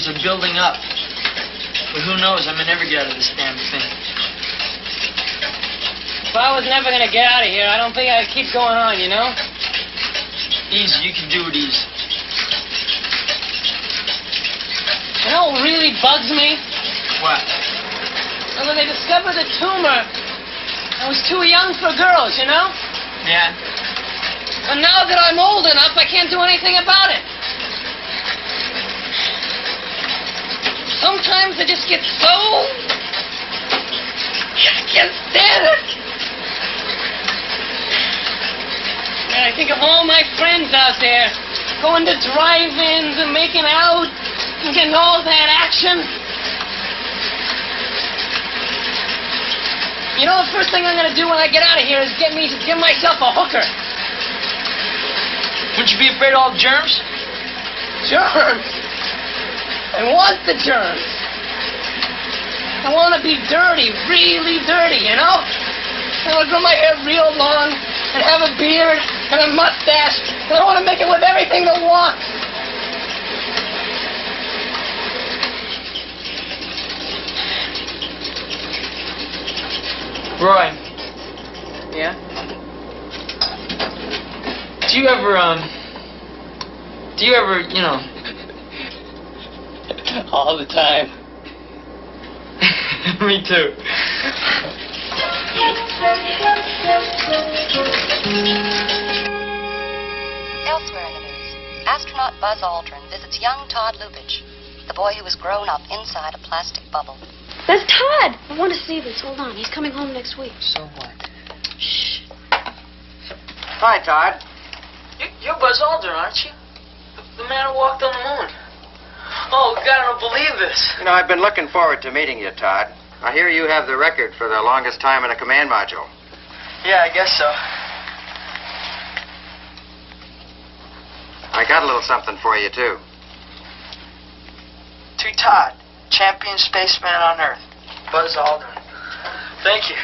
My are building up. But who knows? I may never get out of this damn thing. If I was never gonna get out of here, I don't think I'd keep going on, you know? Easy, you can do it easy. You know what really bugs me? What? When they discovered the tumor, I was too young for girls, you know? Yeah. And now that I'm old enough, I can't do anything about it. Sometimes I just get so. I can't stand it. And I think of all my friends out there going to drive ins and making out and getting all that action. You know, the first thing I'm gonna do when I get out of here is get me give myself a hooker. Wouldn't you be afraid of all the germs? Germs? I want the germs. I want to be dirty, really dirty, you know? I want to grow my hair real long and have a beard and a mustache, and I want to make it with everything that wants. Roy. Yeah? Do you ever, um, do you ever, you know, all the time. Me too. Elsewhere in the news, astronaut Buzz Aldrin visits young Todd Lubitch, the boy who was grown up inside a plastic bubble. That's Todd. I want to see this. Hold on. He's coming home next week. So what? Shh. Hi, Todd. You, you're Buzz Aldrin, aren't you? The, the man who walked on the moon. Oh, God, I don't believe this. You know, I've been looking forward to meeting you, Todd. I hear you have the record for the longest time in a command module. Yeah, I guess so. I got a little something for you, too. To Todd, champion spaceman on Earth, Buzz Aldrin. Thank you.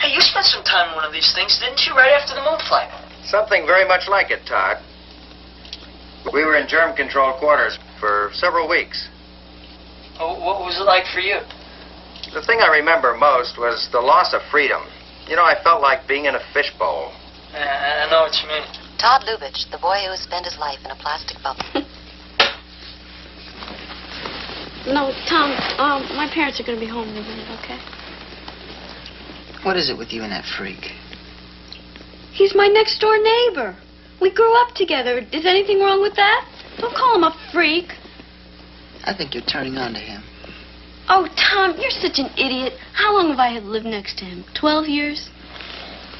Hey, you spent some time in one of these things, didn't you, right after the moon flight? Something very much like it, Todd. We were in germ control quarters for several weeks. Oh, what was it like for you? The thing I remember most was the loss of freedom. You know, I felt like being in a fishbowl. Yeah, I know what you mean. Todd Lubitch, the boy who has spent his life in a plastic bubble. No, Tom, um, my parents are going to be home in a minute, okay? What is it with you and that freak? He's my next door neighbor. We grew up together. Is anything wrong with that? Don't call him a freak. I think you're turning on to him. Oh, Tom, you're such an idiot. How long have I lived next to him? Twelve years?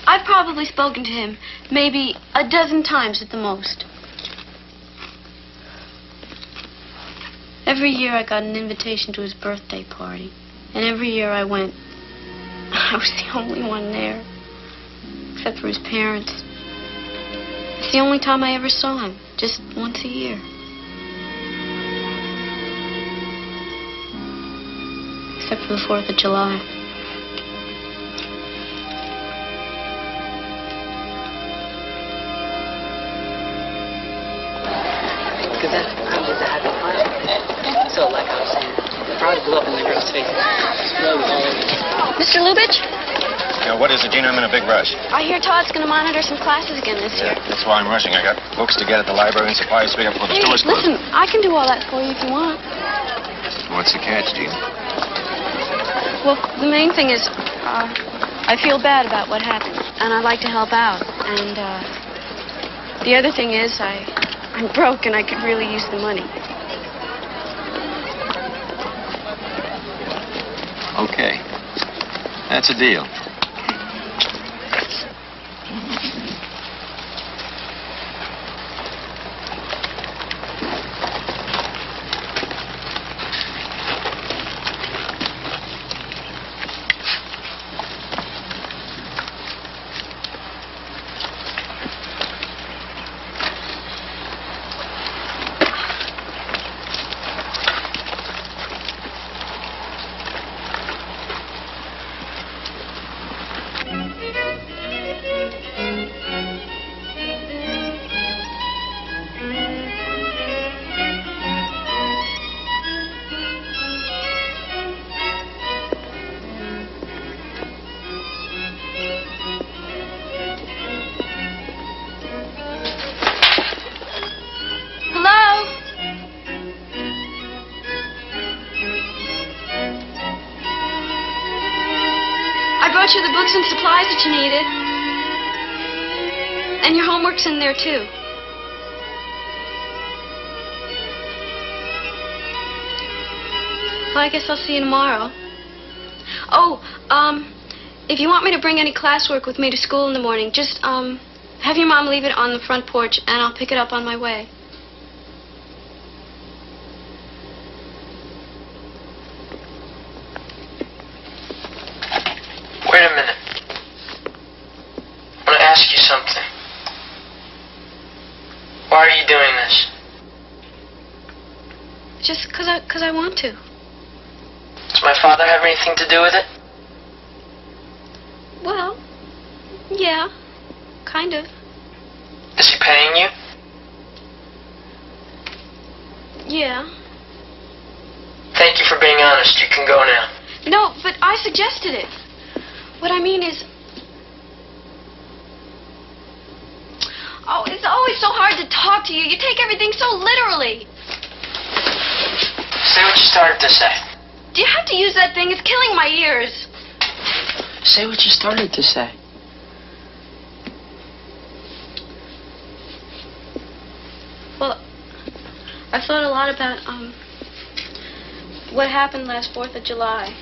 I've probably spoken to him maybe a dozen times at the most. Every year I got an invitation to his birthday party. And every year I went. I was the only one there. Except for his parents. It's the only time I ever saw him. Just once a year. Except for the 4th of July. Because that's probably the happy part. So, like I was saying, the probably blew up in the girl's face. Mr. Lubitch, Yeah, what is it, Gina? I'm in a big rush. I hear Todd's going to monitor some classes again this year. That's why I'm rushing. I got books to get at the library and supplies to pick up for the Hey, listen, I can do all that for you if you want. What's the catch, Gina? Well, the main thing is, uh, I feel bad about what happened, and I'd like to help out. And uh, The other thing is, I, I'm broke and I could really use the money. Okay. That's a deal. There, too. Well, I guess I'll see you tomorrow. Oh, um, if you want me to bring any classwork with me to school in the morning, just, um, have your mom leave it on the front porch and I'll pick it up on my way. Wait a minute. I want to ask you something. Why are you doing this? Just because I, Does my father have anything to do with it? Well, yeah, kind of. Is he paying you? Yeah. Thank you for being honest. You can go now. No, but I suggested it. What I mean is. Oh, it's always so hard to talk to you. You take everything so literally. Say what you started to say. Do you have to use that thing? It's killing my ears. Say what you started to say. Well, I thought a lot about um what happened last Fourth of July.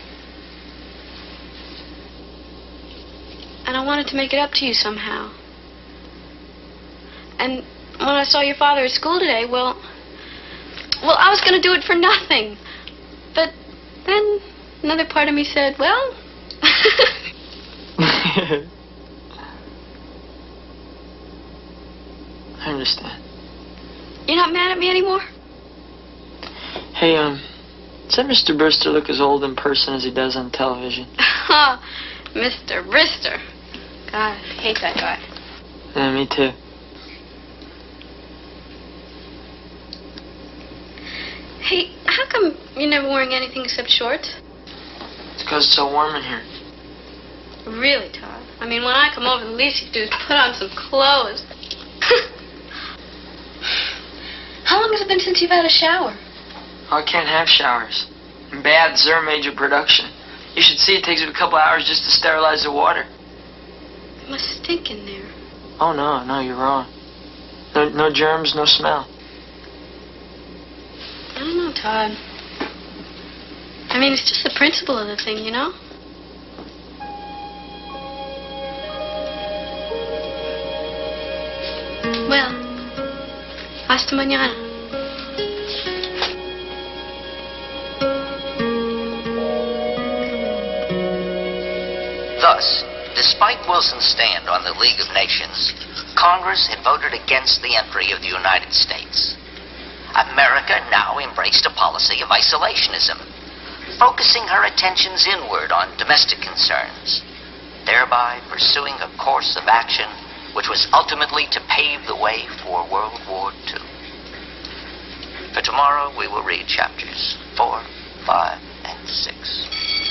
And I wanted to make it up to you somehow. And when I saw your father at school today, well, well, I was going to do it for nothing. But then another part of me said, well, I understand. you're not mad at me anymore? Hey, um, does that Mr. Brewster look as old in person as he does on television? Mr. Brister. God, I hate that guy. Yeah, me too. Hey, how come you're never wearing anything except shorts? It's because it's so warm in here. Really, Todd? I mean, when I come over, the least you do is put on some clothes. how long has it been since you've had a shower? Oh, I can't have showers. Baths are major production. You should see it takes a couple hours just to sterilize the water. It must stink in there. Oh, no, no, you're wrong. No, no germs, no smell. I don't know, Todd. I mean, it's just the principle of the thing, you know? Well, hasta mañana. Thus, despite Wilson's stand on the League of Nations, Congress had voted against the entry of the United States. America now embraced a policy of isolationism, focusing her attentions inward on domestic concerns, thereby pursuing a course of action which was ultimately to pave the way for World War II. For tomorrow, we will read chapters 4, 5, and 6.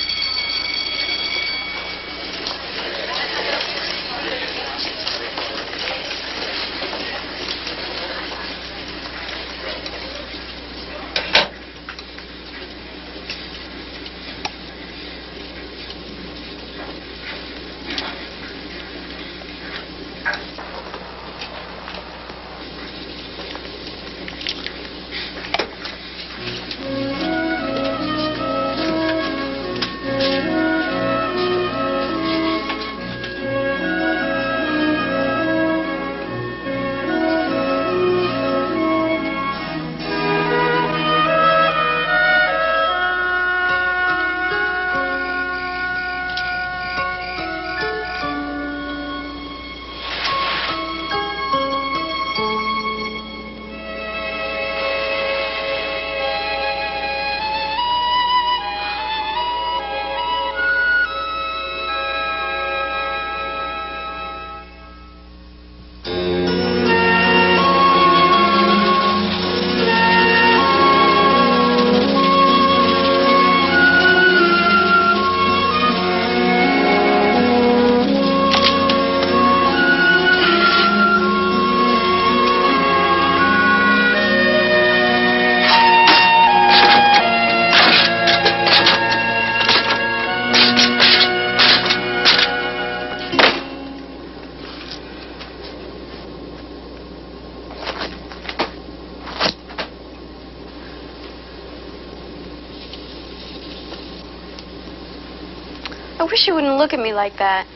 Like that.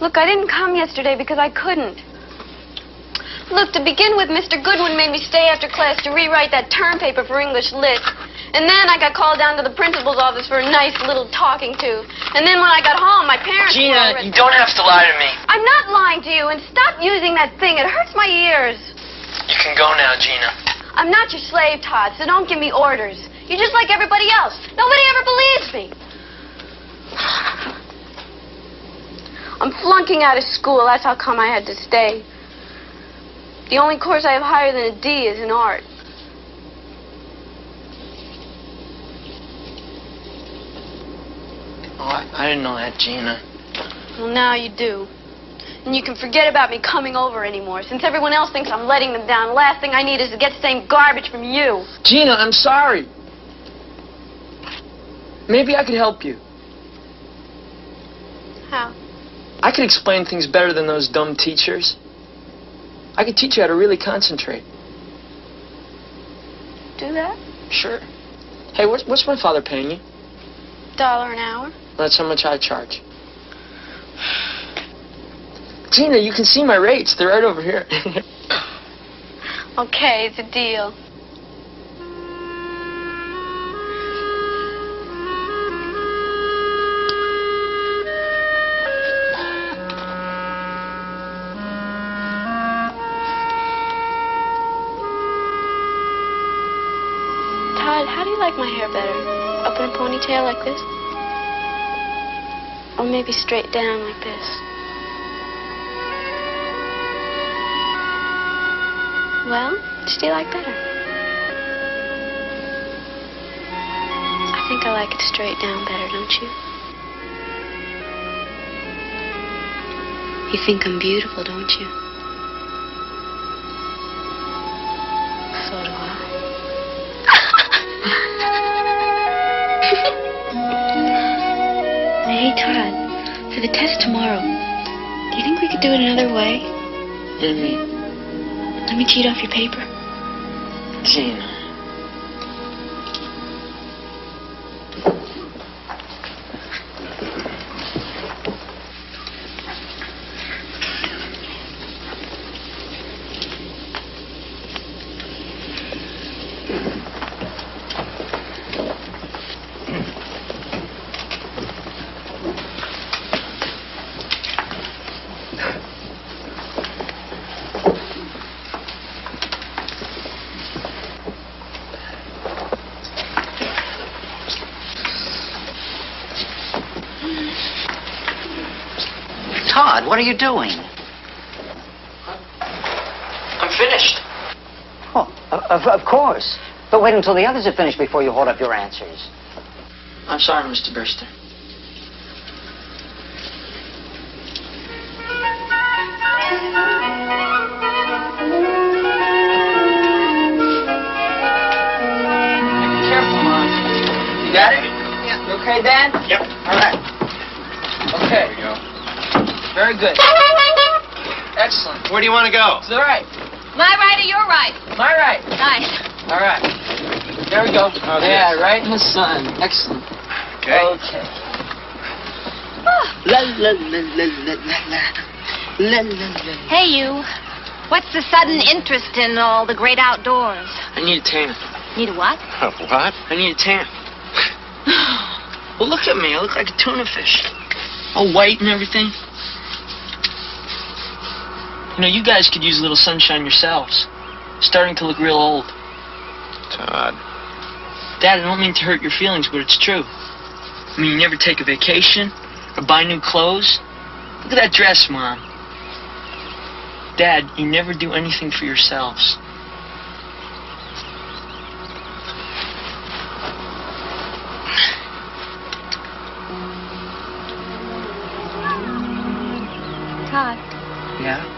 Look, I didn't come yesterday because I couldn't. Look, to begin with, Mr. Goodwin made me stay after class to rewrite that term paper for English Lit. And then I got called down to the principal's office for a nice little talking to. And then when I got home, my parents Gina, you don't have to lie to me. I'm not lying to you, and stop using that thing. It hurts my ears. You can go now, Gina. I'm not your slave, Todd, so don't give me orders. You're just like everybody else. Nobody ever believes me. I'm flunking out of school. That's how come I had to stay. The only course I have higher than a D is in art. Oh, I, I didn't know that, Gina. Well, now you do. And you can forget about me coming over anymore. Since everyone else thinks I'm letting them down, the last thing I need is to get the same garbage from you. Gina, I'm sorry. Maybe I could help you. How? I could explain things better than those dumb teachers. I could teach you how to really concentrate. Do that? Sure. Hey, what's, what's my father paying you? Dollar an hour? That's how much I charge. Gina, you can see my rates. They're right over here. Okay, it's a deal. My hair better? Up in a ponytail like this? Or maybe straight down like this? Well, which do you like better? I think I like it straight down better, don't you? You think I'm beautiful, don't you? Hey, Todd, for the test tomorrow, do you think we could do it another way? Do you mean? Let me cheat off your paper. Gina. Todd, what are you doing? I'm finished. Oh, of, of course. But wait until the others are finished before you hold up your answers. I'm sorry, Mr. Burster. Be careful, Mom. You got it? Yeah. You okay, Dad? Yep. All right. Okay. There we go. Very good. Excellent. Where do you want to go? To the right. My right or your right? My right. Nice. All right. There we go. How's yeah, this? right in the sun. Excellent. Okay. Okay. La la la la la la la. La la la. Hey, you. What's the sudden interest in all the great outdoors? I need a tan. Need a what? A what? I need a tan. well, look at me. I look like a tuna fish. All white and everything. You know, you guys could use a little sunshine yourselves. Starting to look real old. Todd. Dad, I don't mean to hurt your feelings, but it's true. I mean, you never take a vacation or buy new clothes. Look at that dress, Mom. Dad, you never do anything for yourselves. Todd, Yeah?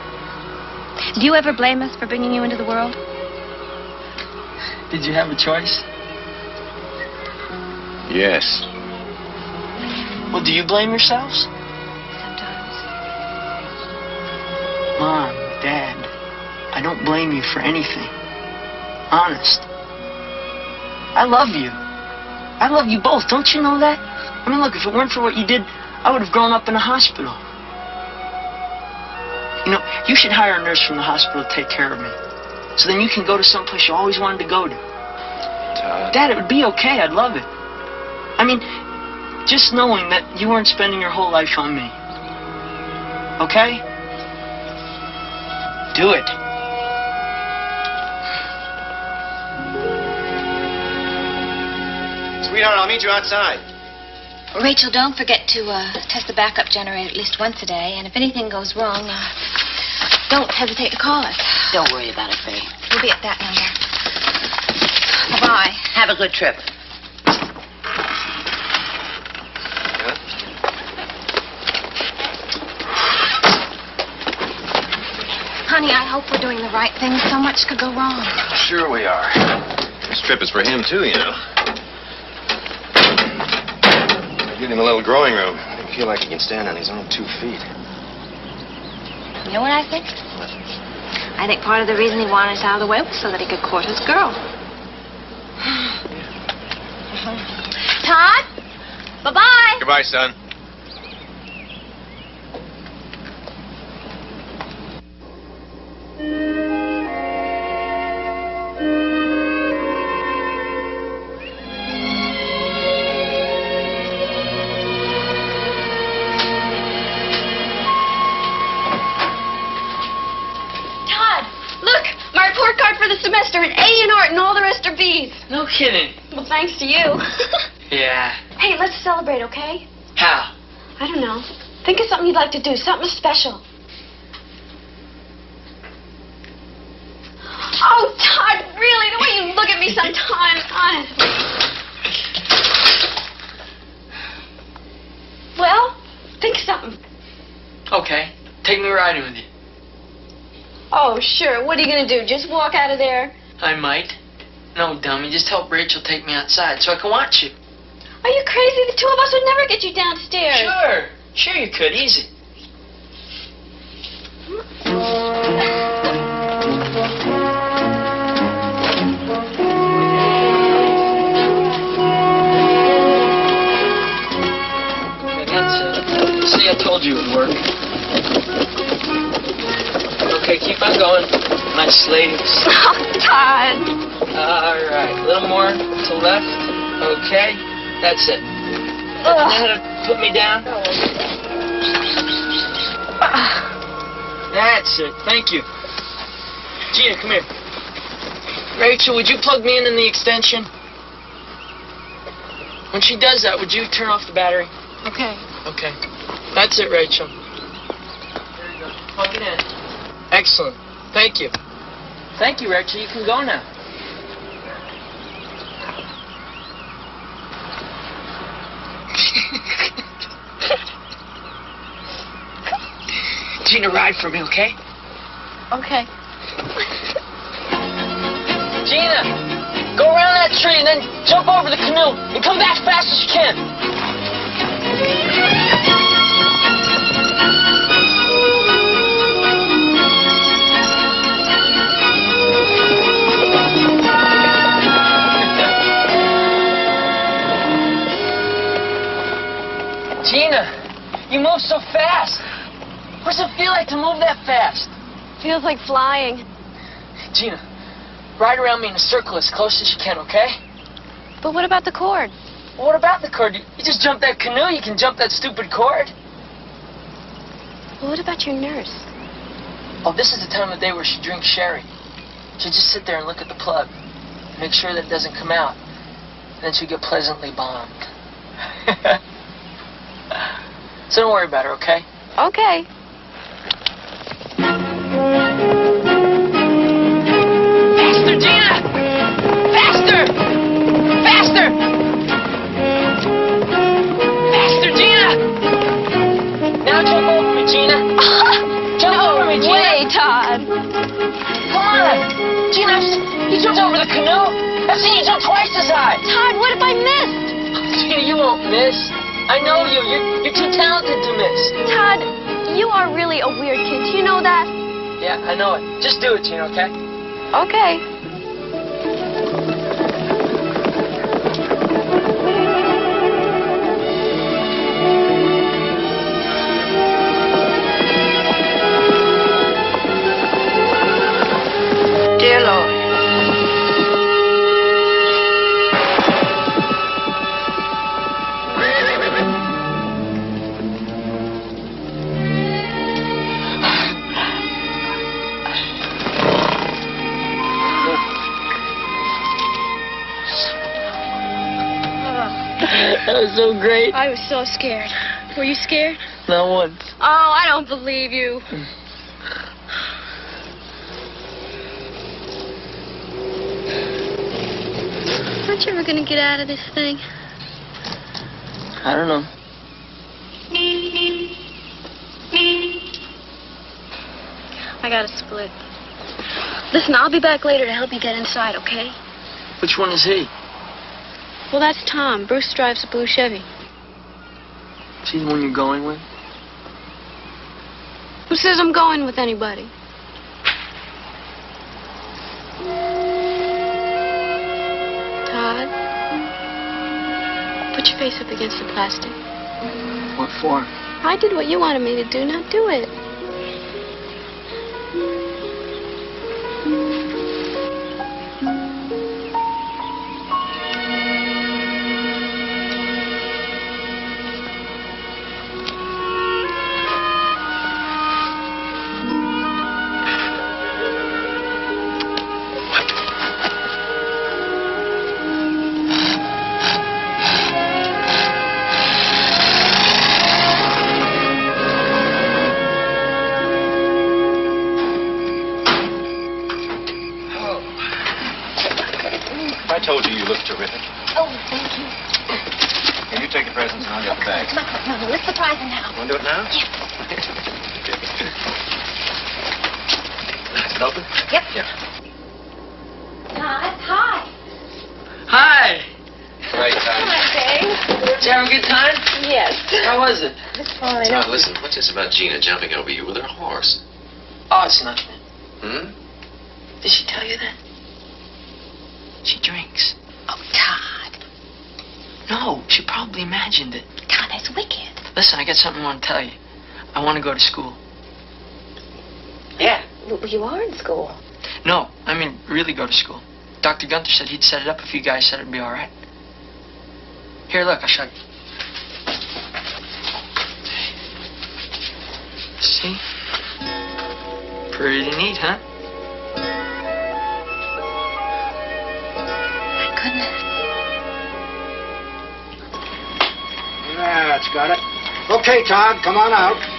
Do you ever blame us for bringing you into the world? Did you have a choice? Yes. Well, do you blame yourselves? Sometimes. Mom, Dad, I don't blame you for anything. Honest. I love you. I love you both. Don't you know that? I mean, look, if it weren't for what you did, I would have grown up in a hospital. You know, you should hire a nurse from the hospital to take care of me. So then you can go to some place you always wanted to go to. Todd. Dad, it would be okay. I'd love it. I mean, just knowing that you weren't spending your whole life on me. Okay? Do it. Sweetheart, I'll meet you outside. Rachel, don't forget to uh, test the backup generator at least once a day, and if anything goes wrong, uh, don't hesitate to call us. Don't worry about it, Faye. We'll be at that number. Bye-bye. Have a good trip. Honey, I hope we're doing the right thing. So much could go wrong. Sure we are. This trip is for him, too, you know. I give him a little growing room. Make him feel like he can stand on his own two feet. You know what I think? I think part of the reason he wanted us out of the way was so that he could court his girl. Todd? Bye-bye. Goodbye, son. Todd, card for the semester, an A in art, and all the rest are B's. No kidding. Well, thanks to you. Yeah. hey, let's celebrate, okay? How? I don't know. Think of something you'd like to do, something special. Oh, Todd, really? The way you look at me sometimes, honestly. Well, think of something. Okay. Take me riding with you. Oh, sure. What are you going to do? Just walk out of there? I might. No, dummy. Just help Rachel take me outside so I can watch you. Are you crazy? The two of us would never get you downstairs. Sure. Sure you could. Easy. Okay, that's it. See, I told you it would work. Okay, keep on going. Nice ladies. Oh, Todd. All right, a little more to left. Okay, that's it. Now how to put me down. That's it. Thank you. Gina, come here. Rachel, would you plug me in in the extension? When she does that, would you turn off the battery? Okay. Okay. That's it, Rachel. There you go. Plug it in. Excellent. Thank you. Thank you, Rachel. You can go now. Gina, ride for me, okay? Okay. Gina, go around that tree and then jump over the canoe and come back as fast as you can. Gina, you move so fast. What does it feel like to move that fast? Feels like flying. Gina, ride around me in a circle as close as you can, okay? But what about the cord? Well, what about the cord? You, you just jump that canoe, you can jump that stupid cord. Well, what about your nurse? Oh, this is the time of day where she drinks sherry. She'll just sit there and look at the plug. Make sure that it doesn't come out. Then she'll get pleasantly bombed. so don't worry about her, okay? Okay. Faster, Gina! Faster! Faster! Faster, Gina! Now jump over me, Gina. jump over me, Gina. Way, Todd. Come on. Gina, you jumped over the canoe. I've seen you jump twice as high. Todd, what if I missed? Gina, you won't miss. I know you. You're, you're too talented to miss. Todd, you are really a weird kid. Do you know that? Yeah, I know it. Just do it, Gina, okay? Okay. That was so great. I was so scared. Were you scared? Not once. Oh, I don't believe you. Aren't you ever gonna get out of this thing? I don't know. I gotta split. Listen, I'll be back later to help you get inside, okay? Which one is he? Well, that's Tom. Bruce drives a blue Chevy. Is he the one you're going with? Who says I'm going with anybody? Todd? Put your face up against the plastic. What for? I did what you wanted me to do, now do it. Gina jumping over you with her horse? Oh, it's nothing. Hmm? Did she tell you that? She drinks. Oh, Todd. No, she probably imagined it. Todd, that's wicked. Listen, I got something I want to tell you. I want to go to school. Yeah. Well, you are in school. No, I mean really go to school. Dr. Gunther said he'd set it up if you guys said it'd be all right. Here, look, I'll show you. See? Pretty neat, huh? My goodness. That's got it. Okay, Todd, come on out.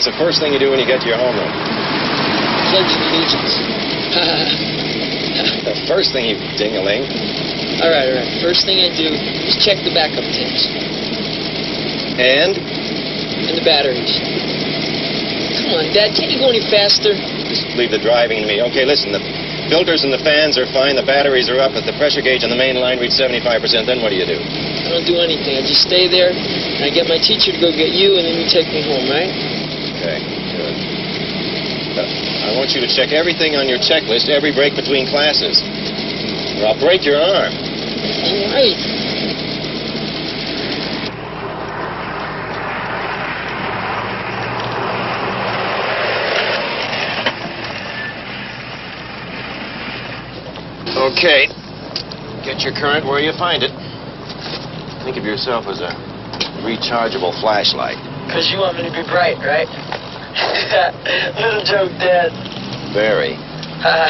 What's the first thing you do when you get to your homeroom? Pledge of allegiance. The first thing you ding-a-ling. all right, all right. First thing I do is check the backup tapes And? and the batteries. Come on, Dad, can't you go any faster? Just leave the driving to me. Okay, listen, the filters and the fans are fine, the batteries are up, but the pressure gauge on the main line reads 75%, then what do you do? I don't do anything. I just stay there, and I get my teacher to go get you, and then you take me home, right? Okay, good. Uh, I want you to check everything on your checklist every break between classes. Or I'll break your arm. All right. Okay. Get your current where you find it. Think of yourself as a rechargeable flashlight. Because you want me to be bright, right? Little joke, Dad. Very. Uh,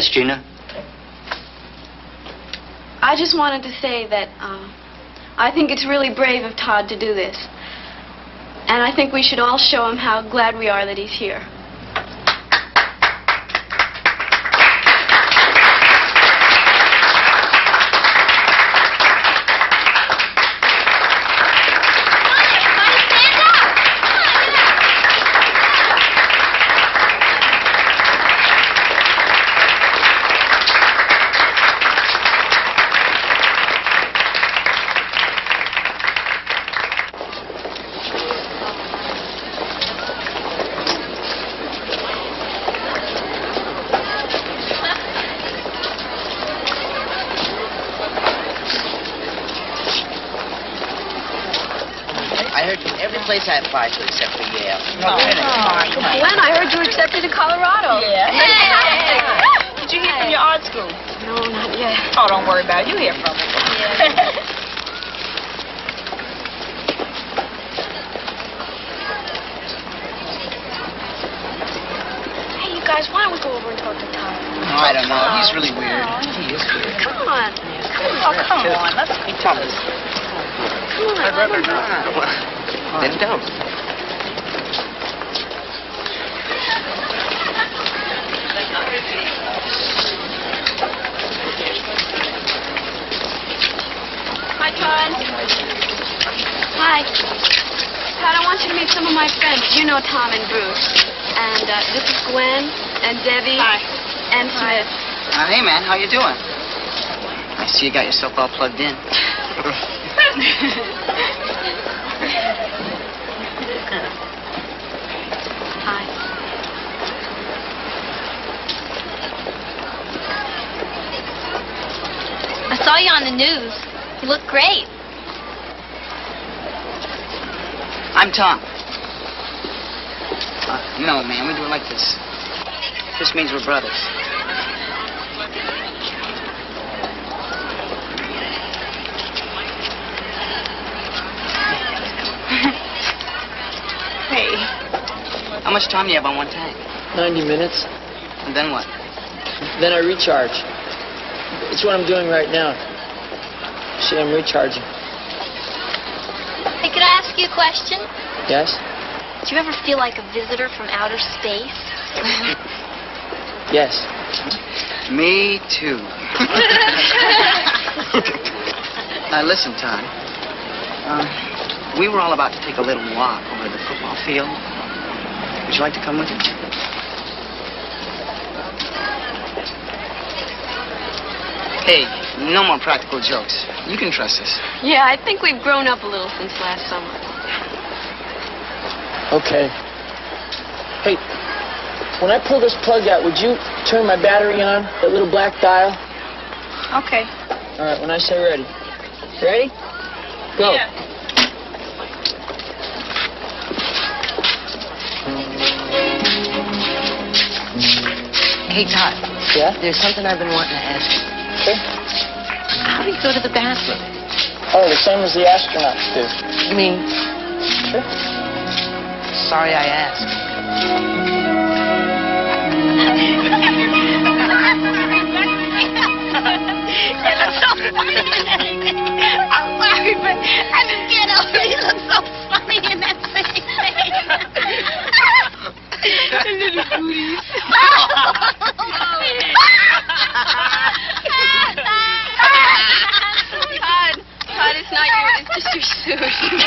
Yes, Gina? I just wanted to say that uh, I think it's really brave of Todd to do this. And I think we should all show him how glad we are that he's here. I heard you every place I applied to except for Yale. Oh, Gwen, I heard you accepted to Colorado. Yeah. Did you hear from your art school? No, not yet. Oh, don't worry about it. You hear from me. Hey, you guys, why don't we go over and talk to Tom? Oh, I don't know. He's really weird. Oh, he is weird. Come on. Oh, come on. Let's be tough. Come on. I'd rather not. Then don't. Hi, Todd. Hi. Todd, I want you to meet some of my friends. You know Tom and Bruce. And uh, this is Gwen and Debbie. Hi. And Smith. Uh, hey, man. How you doing? I see you got yourself all plugged in. Hi. I saw you on the news. You look great. I'm Tom. Uh, no, man. We do it like this. This means we're brothers. Hey. How much time do you have on one tank? 90 minutes. And then what? Then I recharge. It's what I'm doing right now. See, I'm recharging. Hey, could I ask you a question? Yes? Do you ever feel like a visitor from outer space? Yes. Me too. uh, listen, Todd. Uh, we were all about to take a little walk over to the football field. Would you like to come with us? Hey, no more practical jokes. You can trust us. Yeah, I think we've grown up a little since last summer. Okay. Hey, when I pull this plug out, would you turn my battery on? That little black dial? Okay. All right, when I say ready. Ready? Go. Hey, Todd. Yeah? There's something I've been wanting to ask you. Okay. How do you go to the bathroom? Oh, the same as the astronauts do. You mean? Sure. Sorry I asked. I'm sorry, but I just can't help it. You look so funny in that face. Little booties. Todd, Todd, it's not you. It's just your suit.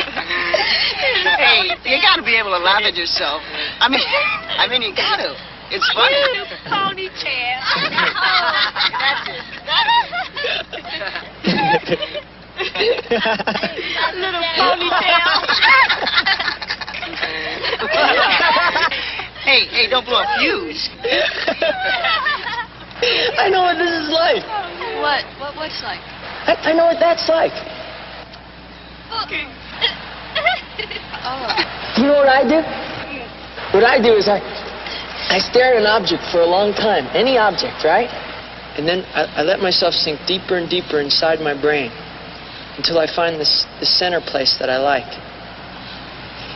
hey, you gotta be able to laugh at yourself. I mean, I mean, you gotta. It's funny. Ponytail. Little ponytail. hey, hey, don't blow a fuse. I know what this is like. What? What? What's like? I, I know what that's like. Oh. You know what I do? What I do is I, I stare at an object for a long time, any object, right? And then I, I let myself sink deeper and deeper inside my brain until I find this, the center place that I like.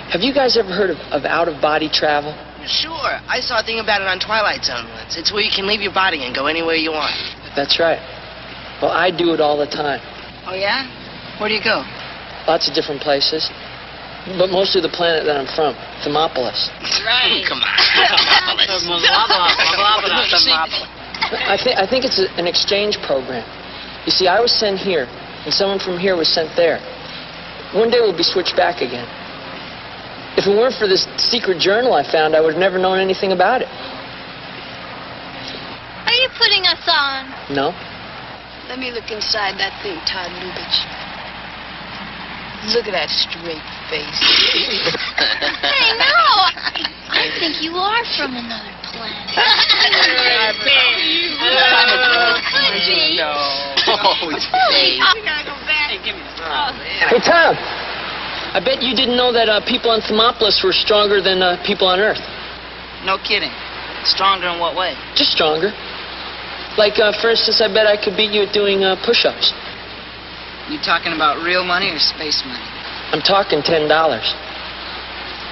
Have you guys ever heard of, of out-of-body travel? Sure, I saw a thing about it on Twilight Zone once. It's where you can leave your body and go anywhere you want. That's right. Well, I do it all the time. Oh, yeah? Where do you go? Lots of different places. But mostly the planet that I'm from, Thermopolis. Right. Come on. Thermopolis. I, think I think it's a, an exchange program. You see, I was sent here, and someone from here was sent there. One day we'll be switched back again. If it weren't for this secret journal I found, I would have never known anything about it. Are you putting us on? No? Let me look inside that thing, Todd Lubitch. Look at that straight face. Hey, no! I think you are from another planet. Could be. Hey, Tom. I bet you didn't know that uh, people on Thermopolis were stronger than uh, people on Earth. No kidding. Stronger in what way? Just stronger. Like, uh, for instance, I bet I could beat you at doing uh, push-ups. You talking about real money or space money? I'm talking ten dollars.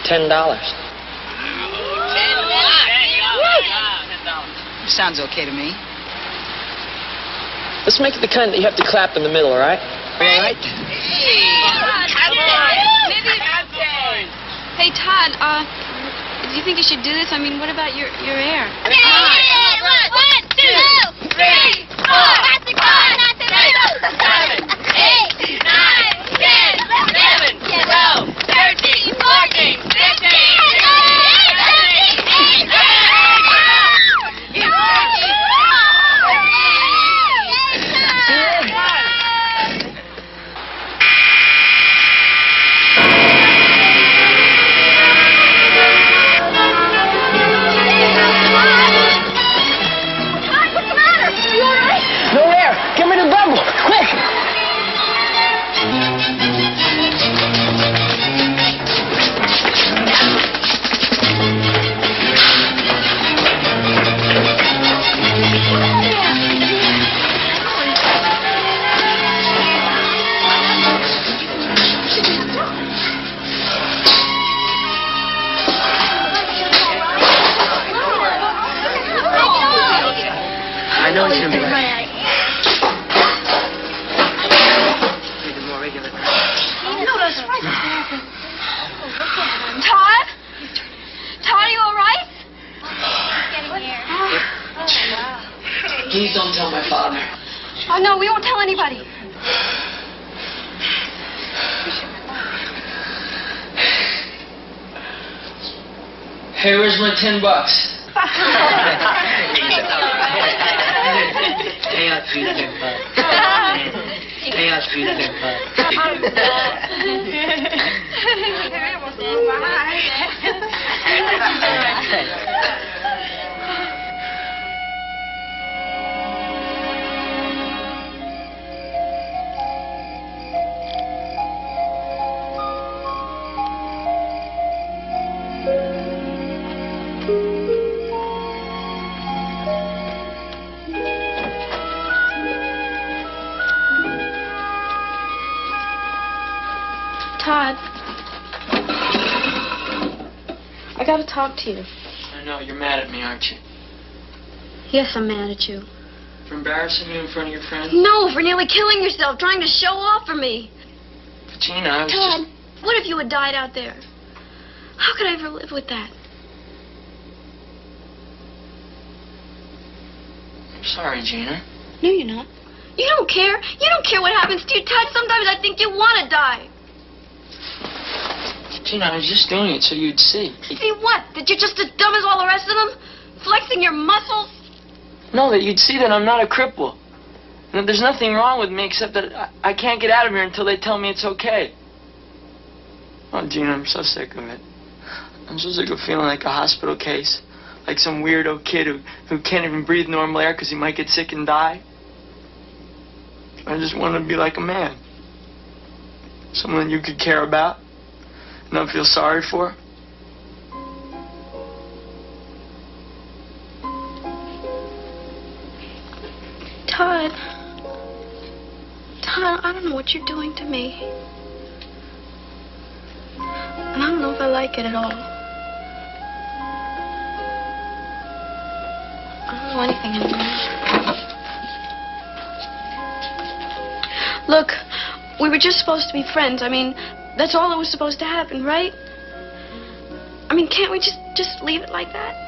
Ten dollars. Ten dollars. Sounds okay to me. Let's make it the kind that you have to clap in the middle, all right? All right? Hey, Todd, uh, do you think you should do this? I mean, what about your, your air? One, two, three, four, five, six, seven, eight, nine, ten, eleven, twelve, thirteen, fourteen, fifteen, Please don't tell my father. Oh, no, we won't tell anybody. Hey, where's my ten bucks? Hey, uh, sweeter than pop. Hey, how sweeter than pop. Todd. I gotta talk to you. I know, you're mad at me, aren't you? Yes, I'm mad at you. For embarrassing you in front of your friends? No, for nearly killing yourself, trying to show off for me. But Gina, I was Todd, what if you had died out there? How could I ever live with that? I'm sorry, Gina. No, you're not. You don't care. You don't care what happens to you, Todd. Sometimes I think you want to die. Gina, I was just doing it so you'd see. See what? That you're just as dumb as all the rest of them? Flexing your muscles? No, that you'd see that I'm not a cripple. And that there's nothing wrong with me except that I, I can't get out of here until they tell me it's okay. Oh, Gina, I'm so sick of it. I'm so sick of feeling like a hospital case. Like some weirdo kid who, who can't even breathe normal air because he might get sick and die. I just want to be like a man. Someone you could care about. Not feel sorry for. Todd. Todd, I don't know what you're doing to me. And I don't know if I like it at all. I don't know anything anymore. Look, we were just supposed to be friends. I mean, that's all that was supposed to happen, right? I mean, can't we just just leave it like that?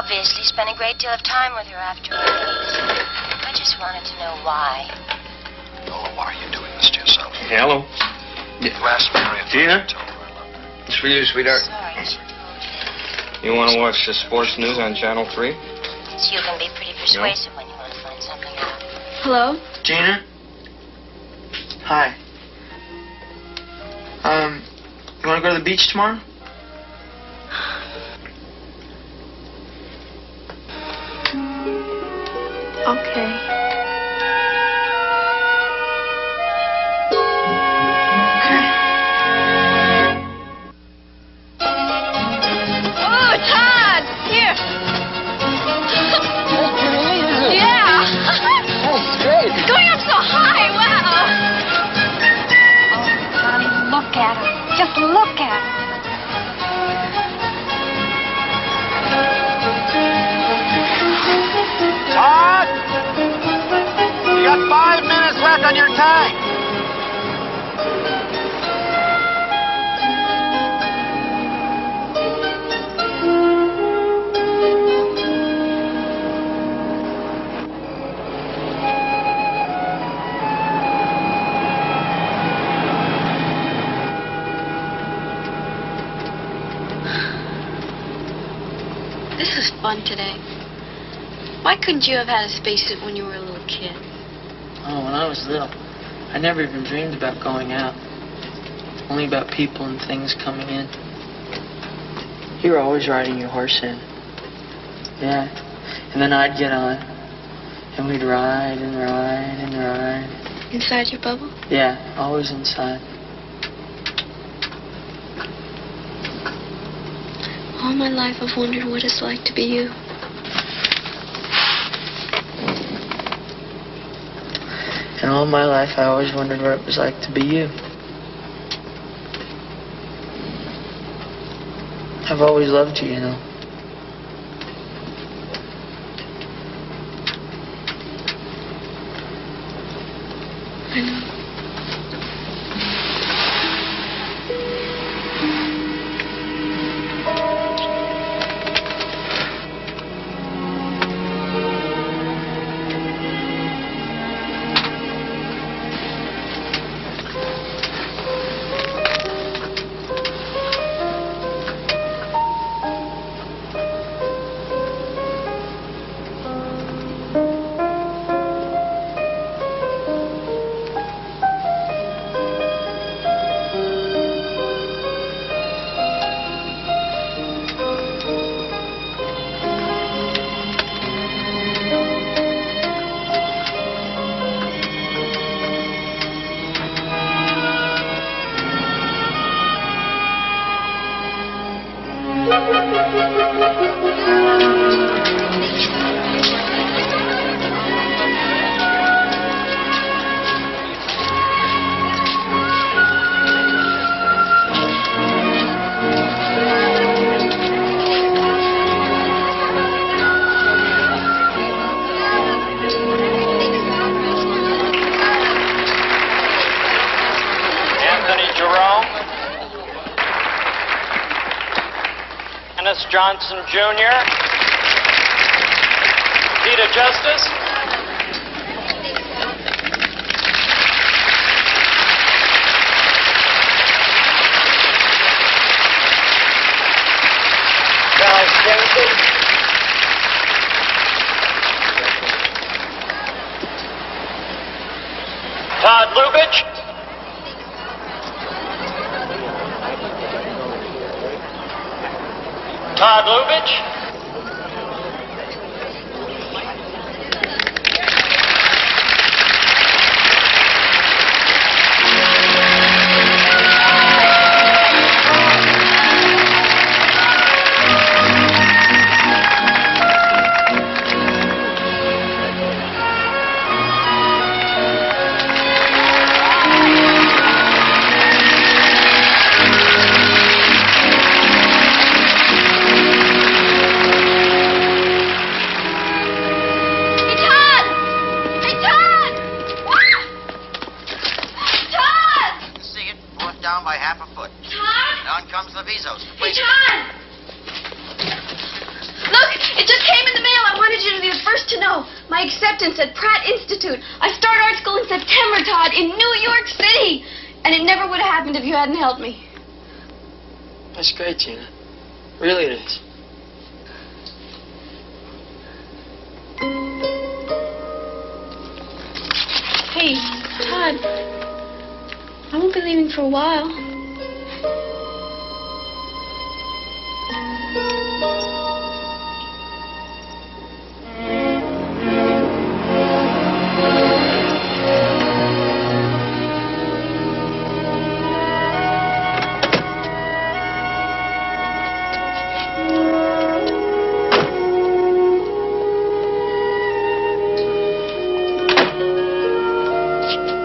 Obviously spent a great deal of time with her afterwards. I just wanted to know why. Why are you doing this to yourself? Hello. Last Mary Gina? It's for you, sweetheart. You want to watch the sports news on Channel 3? So you can be pretty persuasive when you want to find something out. Hello? Gina? Hi. Um, you want to go to the beach tomorrow? her. Just look at her. Todd! You got five minutes left on your tank. This is fun today. Why couldn't you have had a spacesuit when you were a little kid? Oh, when I was little, I never even dreamed about going out. Only about people and things coming in. You were always riding your horse in. Yeah. And then I'd get on. And we'd ride and ride and ride. Inside your bubble? Yeah, always inside. All my life I've wondered what it's like to be you. And all my life, I always wondered what it was like to be you. I've always loved you, you know. Jr.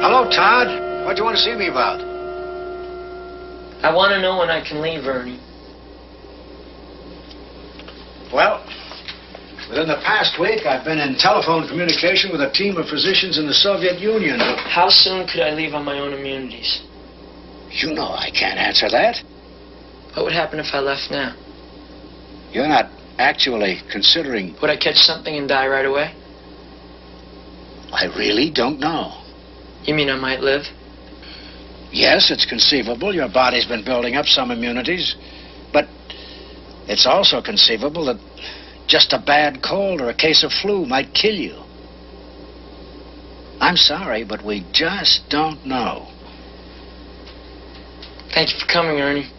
Hello, Todd. What do you want to see me about? I want to know when I can leave, Ernie. Well, within the past week, I've been in telephone communication with a team of physicians in the Soviet Union. How soon could I leave on my own immunities? You know I can't answer that. What would happen if I left now? You're not actually considering. Would I catch something and die right away? I really don't know. You mean I might live? Yes, it's conceivable. Your body's been building up some immunities. But it's also conceivable that just a bad cold or a case of flu might kill you. I'm sorry, but we just don't know. Thank you for coming, Ernie.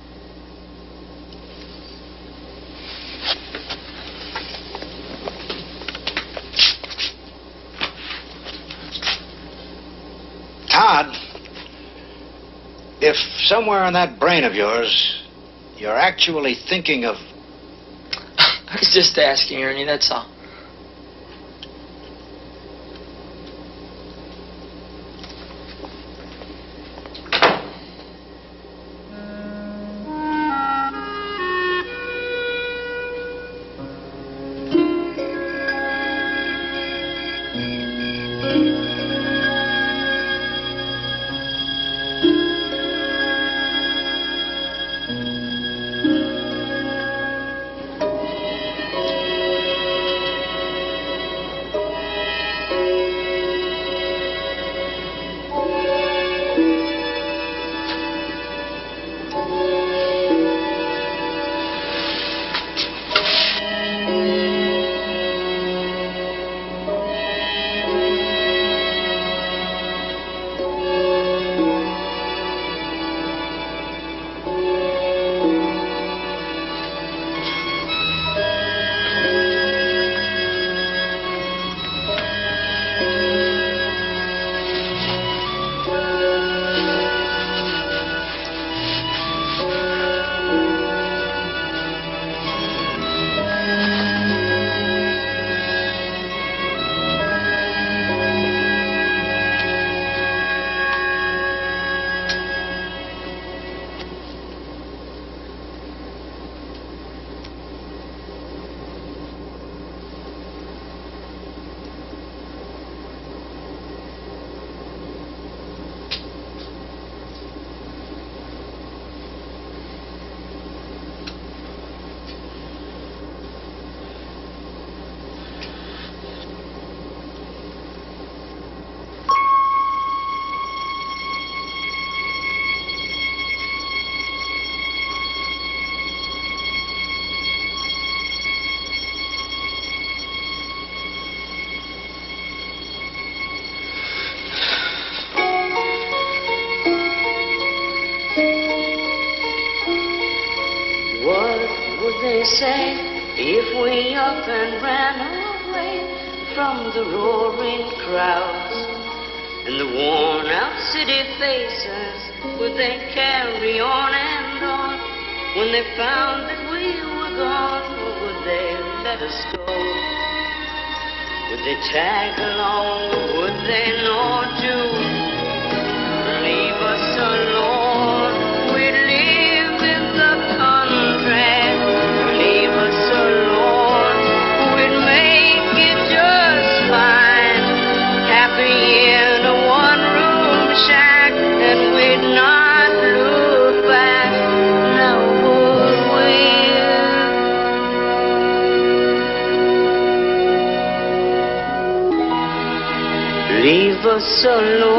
Todd, if somewhere in that brain of yours you're actually thinking of. I was just asking, Ernie, that's all. Tag Leave us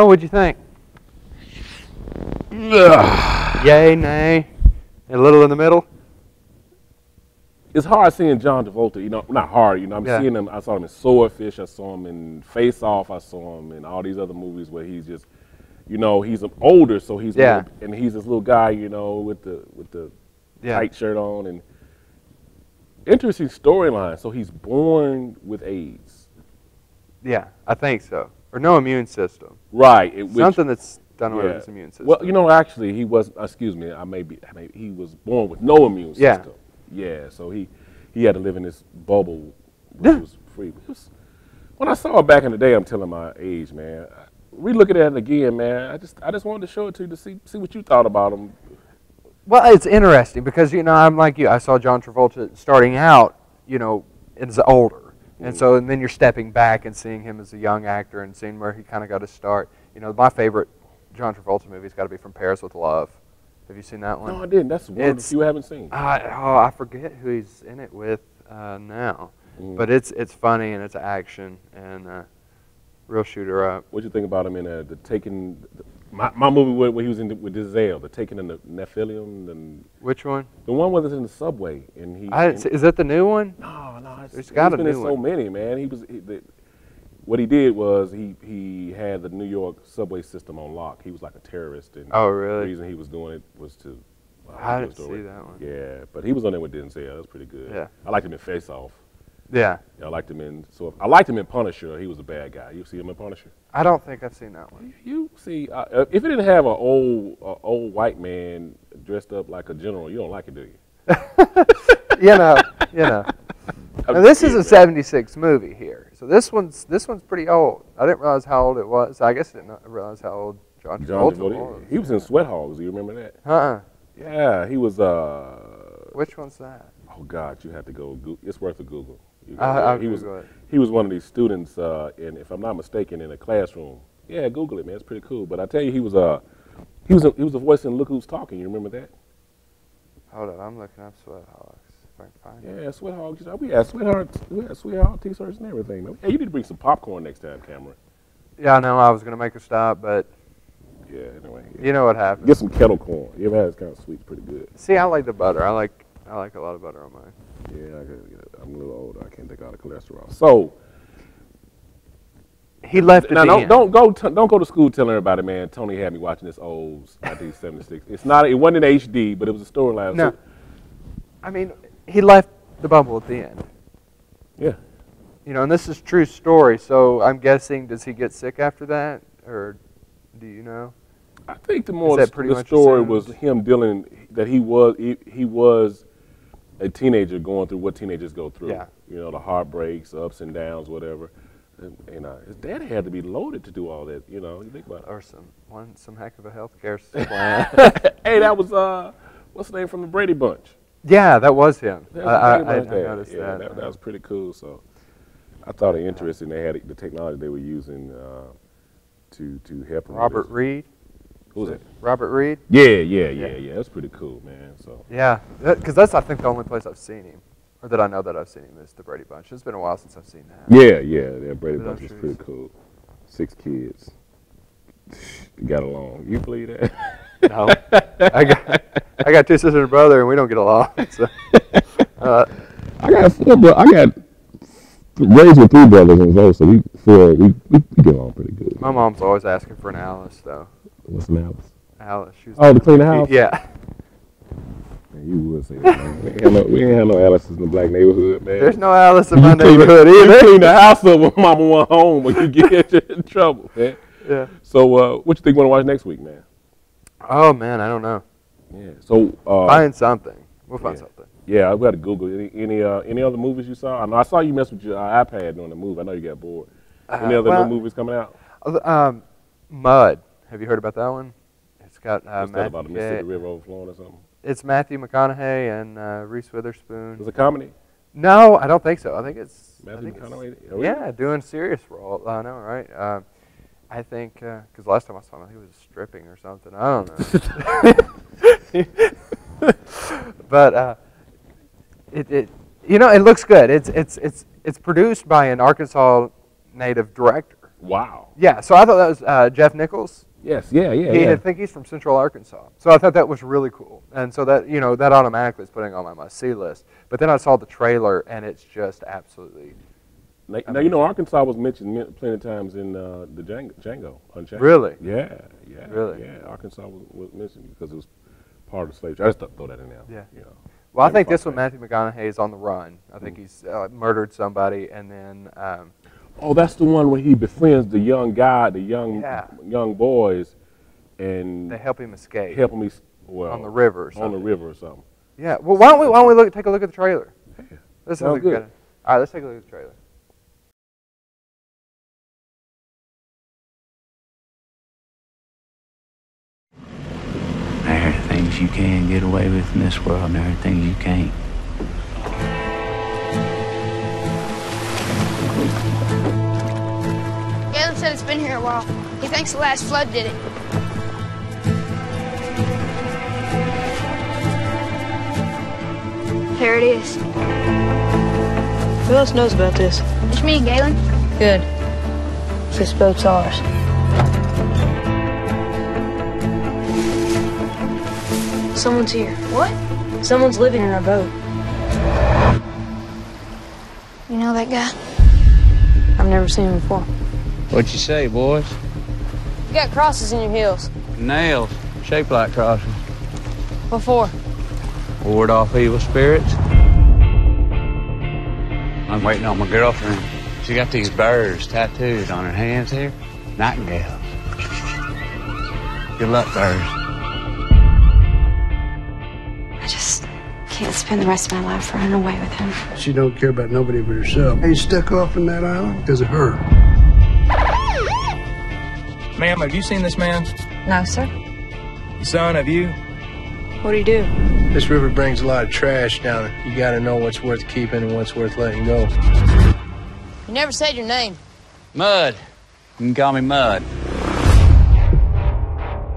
Well, what'd you think? Yay, nay, a little in the middle. It's hard seeing John Travolta. You know, not hard. You know, I'm Yeah. seeing him. I saw him in Swordfish. I saw him in Face Off. I saw him in all these other movies where he's just, you know, he's older, so he's Yeah. and he's this little guy, you know, with the with the Yeah. tight shirt on and interesting storyline. So he's born with AIDS. Yeah, I think so. Or no immune system. Right. it- which- Something that's done away yeah. with his immune system. Well, you know, actually, he was. Uh, excuse me. I may be. I may, he was born with no immune Yeah. system. Yeah. So he he had to live in this bubble, which was free. Was, when I saw it back in the day, I'm telling my age, man. re-look at it again, man. I just I just wanted to show it to you to see see what you thought about him. Well, it's interesting because you know I'm like you. I saw John Travolta starting out, you know, as older, and so and then you're stepping back and seeing him as a young actor and seeing where he kind of got his start. You know, my favorite John Travolta movie's got to be From Paris with Love. Have you seen that one? No, I didn't. That's one It's- I haven't seen. I, oh, I forget who he's in it with uh, now, Mm. but it's it's funny and it's action and uh, real shooter up. What you think about him in uh, the taking my, my movie where, where he was in the, with Denzel, the taking in the Nephilim and Which one? the one where it's in the subway and he. I didn't see, is that the new one? No, no, it's, There's got he's a been in new so many, man. He was he, the, what he did was he he had the New York subway system on lock. He was like a terrorist, and Oh, really? the reason he was doing it was to. uh, I didn't see that one. Yeah, but he was on there with Denzel. That was pretty good. Yeah. I liked him in Face Off. Yeah. I liked him in so I liked him in Punisher. He was a bad guy. You see him in Punisher? I don't think I've seen that one. You see, uh, uh, if it didn't have an old uh, old white man dressed up like a general, you don't like it, do you? you know, you know. Now, this is a '76 movie here, so this one's this one's pretty old. I didn't realize how old it was. I guess I didn't realize how old John John Travolta Travolta. was. He was in Sweat Hogs. Do you remember that? Uh-uh. Yeah, he was. uh Which one's that? Oh God, you have to go. It's worth a Google. I- I'll he was he was one of these students, uh, in if I'm not mistaken, in a classroom. Yeah, Google it, man. It's pretty cool. But I tell you, he was uh, he was a, he was a voice in Look Who's Talking. You remember that? Hold on, I'm looking up Sweat Hogs. If I can find it. Yeah, Sweat Hogs. We had Sweetheart, we had Sweetheart T-shirts and everything. man. Hey, you need to bring some popcorn next time, Cameron. Yeah, I know. I was gonna make a stop, but Yeah. Anyway. you know what happened. Get some kettle corn. You ever had? It's kind of sweet. It's pretty good. See, I like the butter. I like I like a lot of butter on mine. Yeah, I gotta get- I'm a little older. I can't take all the cholesterol. So He left at now. Don't end. don't go t- don't go to school telling everybody, man. Tony had me watching this old 1976. It's not. It wasn't in HD, but it was a storyline. No. So- I mean, he left the bubble at the end. Yeah. You know, and this is true story. So I'm guessing, does he get sick after that, or do you know? I think the more that the, pretty the much story assumed? was him dealing that he was he, he was a teenager going through what teenagers go through. Yeah. You know, the heartbreaks, ups and downs, whatever. And, and uh, his dad had to be loaded to do all that. You know, you think about it. Or some one some heck of a healthcare plan. hey, that was uh, what's the name from the Brady Bunch? yeah, that was him. That I, was I, I, I noticed yeah, that. that. That was pretty cool. So I thought it interesting. They had the technology they were using uh, to to help him. Robert Reed. Who's Is it? Robert Reed. Yeah, yeah, yeah, Yeah. yeah. That's pretty cool, man. So Yeah, because that's I think the only place I've seen him, or that I know that I've seen him is the Brady Bunch. It's been a while since I've seen that. Yeah, yeah, yeah. Brady But Bunch was sure pretty cool. Six kids. Got along. You believe that? No, I got I got two sisters and a brother, and we don't get along. So, uh, I got four bro- I got raised with three brothers and so we four we, we, we get along pretty good. my mom's always asking for an Alice, though. What's an Alice? Alice. Oh, to clean the house? Yeah. Man, you would say that. Man. We, ain't have no, we ain't have no Alice's in the black neighborhood, man. There's no Alice in my clean the- neighborhood you either. clean the house up when mama went home when you get in trouble, man. Yeah. So, uh, what you think you want to watch next week, man? Oh man, I don't know. Yeah. So, uh, Find something. We'll find yeah. something. Yeah, I've got to Google any any, uh, any other movies you saw. I know I saw you mess with your uh, iPad during the movie. I know you got bored. any Uh, other well, new movies coming out? Uh, Um, Mud. Have you heard about that one? It's got uh, What's that about the Matthew- Mississippi River overflowing or something? It's Matthew McConaughey and uh, Reese Witherspoon. Is it a comedy? No, I don't think so. I think it's Matthew think it's- McConaughey? Oh, really? yeah, doing serious role. I know, right? Uh, I think because last time I saw him, he was stripping or something. I don't know. but uh, it, it you know it looks good. It's it's it's it's produced by an Arkansas native director. Wow. Yeah, so I thought that was uh, Jeff Nichols. Yes, yeah, yeah, He, yeah. I think he's from Central Arkansas. So I thought that was really cool. And so that, you know, that automatically is putting on my must see list. But then I saw the trailer and it's just absolutely. Now, now, you know Arkansas was mentioned plenty of times in uh, the Django, Django Unchained. Really? Yeah, yeah. Really? Yeah, Arkansas was, was mentioned because it was part of the slave trade. I just throw that in there. Yeah. You know. Well, I think this one, Matthew McConaughey is on the run. I think he's uh, murdered somebody and then. Um, Oh, that's the one where he befriends the young guy, the young yeah. young boys, and they help him escape. Help him, well, on the river. Or something. On the river or something. Yeah. Well, why don't we why don't we look take a look at the trailer? Yeah. Let's Sounds look good. All right, let's take a look at the trailer. There are things you can get away with in this world, and there are things you can't. Been here a while. He thinks the last flood did it. There it is. Who else knows about this? It's me, Galen. Good. This boat's ours. Someone's here. What? Someone's living in our boat. You know that guy? I've never seen him before. What you say, boys? You got crosses in your heels. Nails, shaped like crosses. What for? Ward off evil spirits. I'm waiting on my girlfriend. She got these birds tattooed on her hands here. Nightingales. Good luck, birds. I just can't spend the rest of my life running away with him. She don't care about nobody but herself. Hey, stuck off in that island because of her. Ma'am, have you seen this man? No, sir. Son, have you? What do you do? This river brings a lot of trash down it. You gotta know what's worth keeping and what's worth letting go. You never said your name. Mud. You can call me Mud.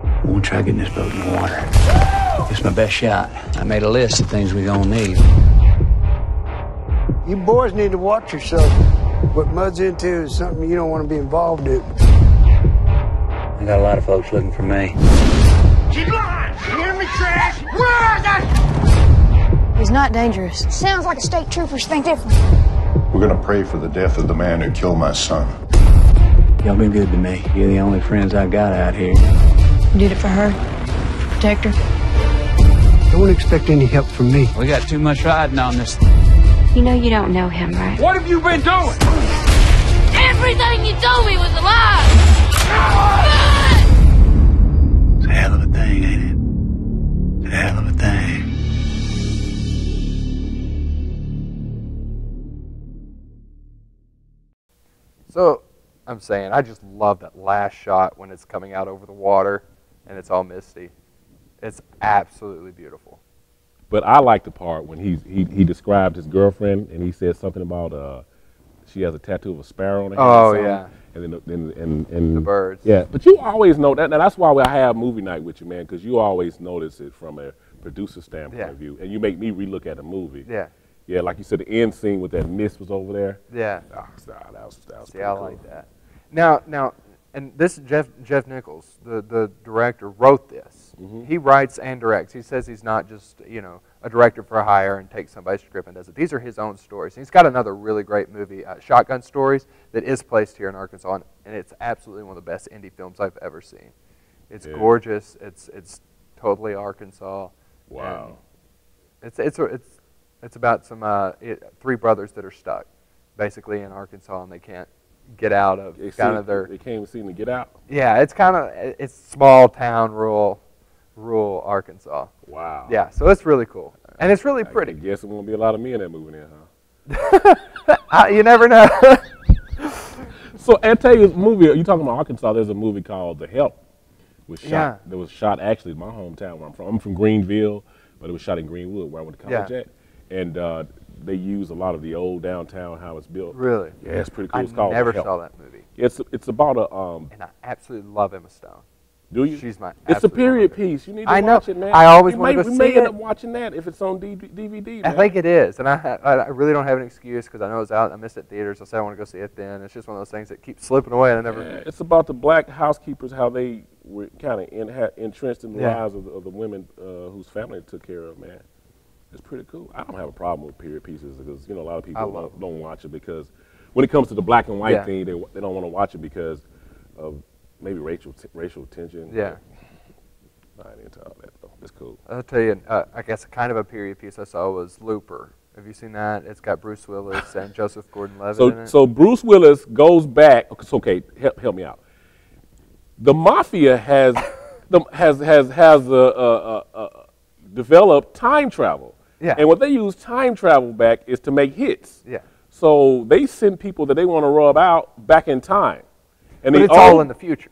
I won't try getting this boat in the water. It's my best shot. I made a list of things we're gonna need. You boys need to watch yourself. What Mud's into is something you don't want to be involved in. I got a lot of folks looking for me. Keep line! You hear me, trash? Where is it? He's not dangerous. Sounds like a state troopers think different. We're gonna pray for the death of the man who killed my son. Y'all been good to me. You're the only friends I got out here. You did it for her. Protect her. Don't expect any help from me. We got too much riding on this. You know you don't know him, right? What have you been doing? Everything you told me was a lie! It's a hell of a thing, ain't it? It's a hell of a thing. So I'm saying I just love that last shot when it's coming out over the water and it's all misty. It's absolutely beautiful. But I like the part when he's, he he described his girlfriend and he said something about uh, she has a tattoo of a sparrow on her hand. Oh, yeah. And then the- and, and and The birds. Yeah, but you always know that. Now that's why I have movie night with you, man, because you always notice it from a producer standpoint Yeah. of view, and you make me relook at a movie. Yeah. Yeah, like you said, the end scene with that mist was over there. Yeah. Ah, that was that was See, I cool. like that. Now, now, and this Jeff Jeff Nichols, the the director, wrote this. Mm-hmm. He writes and directs. He says he's not just you know a director for hire and takes somebody's script and does it. These are his own stories. He's got another really great movie, uh, Shotgun Stories, that is placed here in Arkansas, and, and it's absolutely one of the best indie films I've ever seen. It's Yeah. gorgeous. It's it's totally Arkansas. Wow. and It's it's it's it's about some uh, it, three brothers that are stuck, basically in Arkansas, and they can't get out of kind of their They can't even seem to get out. yeah. It's kind of it's small town, rural, rural Arkansas. Wow. Yeah, so it's really cool, and it's really pretty. I guess there won't be a lot of men that movie in, huh? Uh, you never know. So I tell you, a movie. You talking about Arkansas? There's a movie called The Help. Was shot. Yeah. That was shot actually in my hometown where I'm from. I'm from Greenville, but it was shot in Greenwood where I went to college Yeah. at. And uh, they use a lot of the old downtown how it's built. Really? Yeah, it's pretty cool. I it's called never saw that movie. It's it's about a um. And I absolutely love Emma Stone. Do you? She's my. It's a period favorite. piece. You need to I know. watch it, man. I always you wanted may, to we may see end up watching that if it's on D- DVD. I think it is, and I I I really don't have an excuse because I know it's out. I missed it theaters. I said I want to go see it then. It's just one of those things that keeps slipping away, and I never. Yeah, it's about the black housekeepers, how they were kind of in, entrenched in the Yeah. lives of the, of the women uh, whose family they took care of. Man, it's pretty cool. I don't have a problem with period pieces because you know a lot of people don't, don't watch it because when it comes to the black and white Yeah. thing, they they don't want to watch it because of maybe racial t- racial tension. Yeah. I ain't into all that though. It's cool. I'll tell you, uh, I guess kind of a period piece I saw was Looper. Have you seen that? It's got Bruce Willis and Joseph Gordon-Levitt in So it. so Bruce Willis goes back. Okay help help me out. The mafia has the, has has has a, a, a, a developed time travel. Yeah. And what they use time travel back is to make hits. Yeah. So they send people that they want to rub out back in time. And but it's all in the future.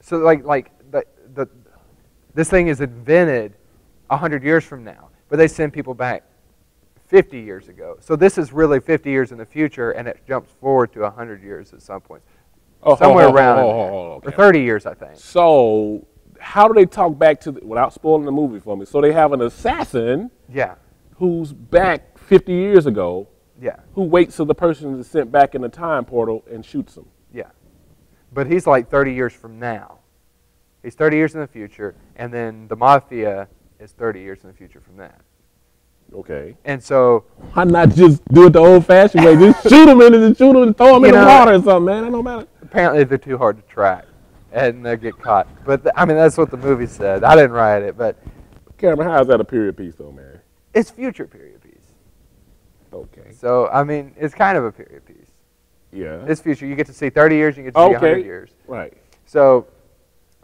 So like like the the This thing is invented 100 years from now, but they send people back 50 years ago. So this is really 50 years in the future, and it jumps forward to 100 years at some point. Oh, Somewhere hold, around hold, there. Or 30 years, I think. So, how do they talk back to the, without spoiling the movie for me? So they have an assassin, Yeah. who's back 50 years ago, Yeah. who waits till the person is sent back in the time portal and shoots him. Yeah. But he's like 30 years from now. He's 30 years in the future, and then the mafia is 30 years in the future from that. Okay. And so, Why not just do it the old-fashioned way? Just shoot him and just shoot him and throw him in You the water or something, man. That don't matter. apparently they're too hard to track, and they get caught. But th- I mean, that's what the movie said. I didn't write it, but Cameron, how is that a period piece, though, man? it's future period piece. Okay. So I mean, it's kind of a period piece. Yeah. It's future. You get to see 30 years, you get to see 100 years. Right. So,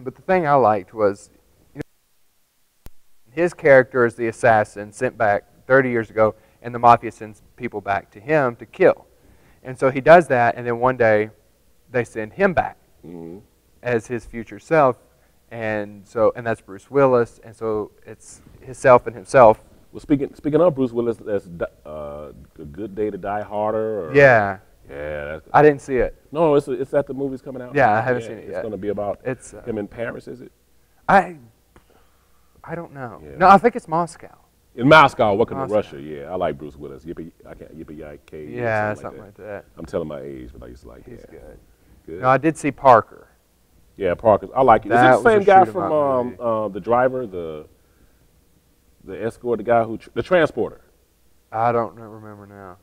but the thing I liked was you know, his character is the assassin sent back 30 years ago, and the mafia sends people back to him to kill. And so he does that, and then one day they send him back Mhm. as his future self, and so and that's Bruce Willis, and so it's himself and himself. Well, speaking speaking of Bruce Willis, that's uh, a good day to die harder. Or, Yeah. Yeah. I didn't see it. No, it's it's at the movies coming out. Yeah, I haven't seen it It's yet. It's going to be about It's, uh, him in Paris, is it? I I don't know. Yeah. No, I think it's Moscow. In Moscow, welcome Moscow. to Russia. Yeah, I like Bruce Willis. Yippee, I can't yippee yay Yeah, something like that. I'm telling my age, but I used to like. He's yeah. good. Good. No, I did see Parker. Yeah, Parker. I like it. That Is it the same guy from um, uh, the driver, the the escort, the guy who tr- the transporter? I don't remember now.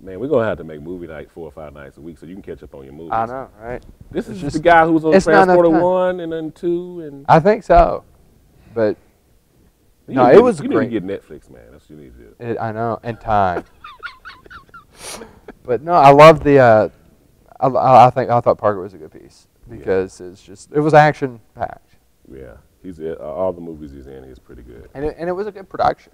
Man, we're gonna have to make movie night four or five nights a week so you can catch up on your movies. I know, right? This It's is just- the guy who's on it's not enough Transporter. One and then two and. I think so, but You no, need it get- was you great. need to get Netflix, man. That's what you need to do. It, I know, and time. but no, I love the. Uh, I, I I think I thought Parker was a good piece because it's just it was action packed, Yeah, he's uh, all the movies he's in. He's pretty good. and it, and it was a good production.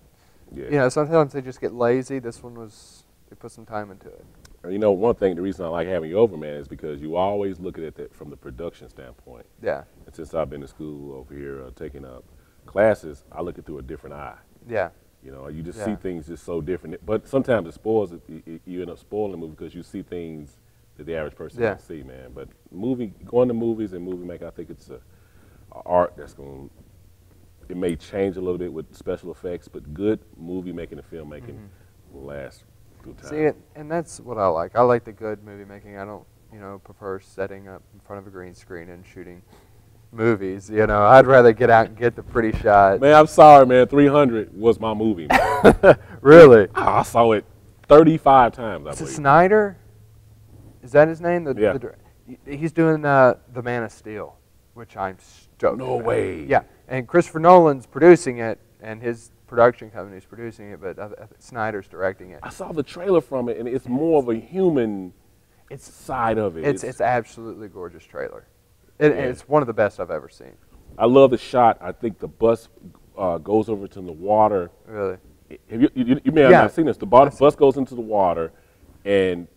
Yeah. You know, sometimes they just get lazy. This one was they put some time into it. You know, one thing, the reason I like having you over, man, is because you always look at it from the production standpoint. Yeah. And since I've been to school over here uh, taking up classes, I look it through a different eye. Yeah. You know, you just Yeah. see things just so different. But sometimes it spoils it. You- end up spoiling the movie because you see things that the average person Yeah. don't see, man. But movie, going to movies and movie making, I think it's a, a art that's going. to It may change a little bit with special effects, but good movie making and filmmaking will last through time. See it, and that's what I like. I like the good movie making. I don't, you know, prefer setting up in front of a green screen and shooting movies. You know, I'd rather get out and get the pretty shot. Man, I'm sorry, man. 300 was my movie. Really? I saw it 35 times. I believe. Snyder? Is that his name? The, Yeah. the he's doing uh, the Man of Steel, which I'm stoked. No about. way. Yeah, and Christopher Nolan's producing it, and his production company's producing it, but I Snyder's directing it. I saw the trailer from it, and it's more of a human It's side of it. It's it's absolutely gorgeous trailer. It, Yeah. It's one of the best I've ever seen. I love the shot. I think the bus uh, goes over to the water. Really? Have you, you, you may have Yeah. not seen this. The bus, bus goes into the water, and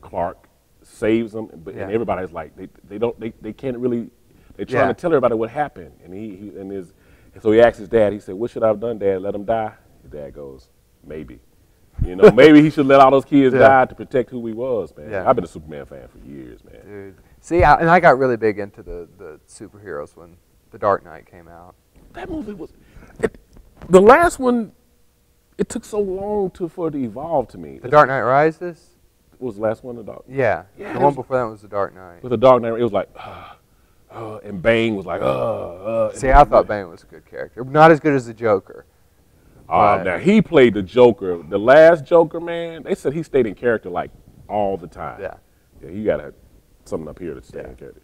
Clark saves them. But and Yeah. everybody's like, they, they don't they, they can't really. They're trying to tell everybody what happened, and he, he and his and so he asks his dad. He said, "What should I have done, Dad? Let him die?" His dad goes, "Maybe." You know, maybe he should let all those kids Yeah. die to protect who he was, man. Yeah. I've been a Superman fan for years, man. Dude. See, I, and I got really big into the, the superheroes when The Dark Knight came out. That movie was. It, the last one, it took so long to for it to evolve to me. The Dark Knight Rises? Was the last one? The Dark. Yeah. Yeah, the one was- before that was The Dark Knight. With the Dark Knight, it was like, uh, uh, and Bane was like, uh, uh. See, I thought Bane was a good character. Not as good as the Joker. Uh, now he played the Joker. The last Joker, man, they said he stayed in character like all the time. Yeah. Yeah, he got a, something up here to stay in character.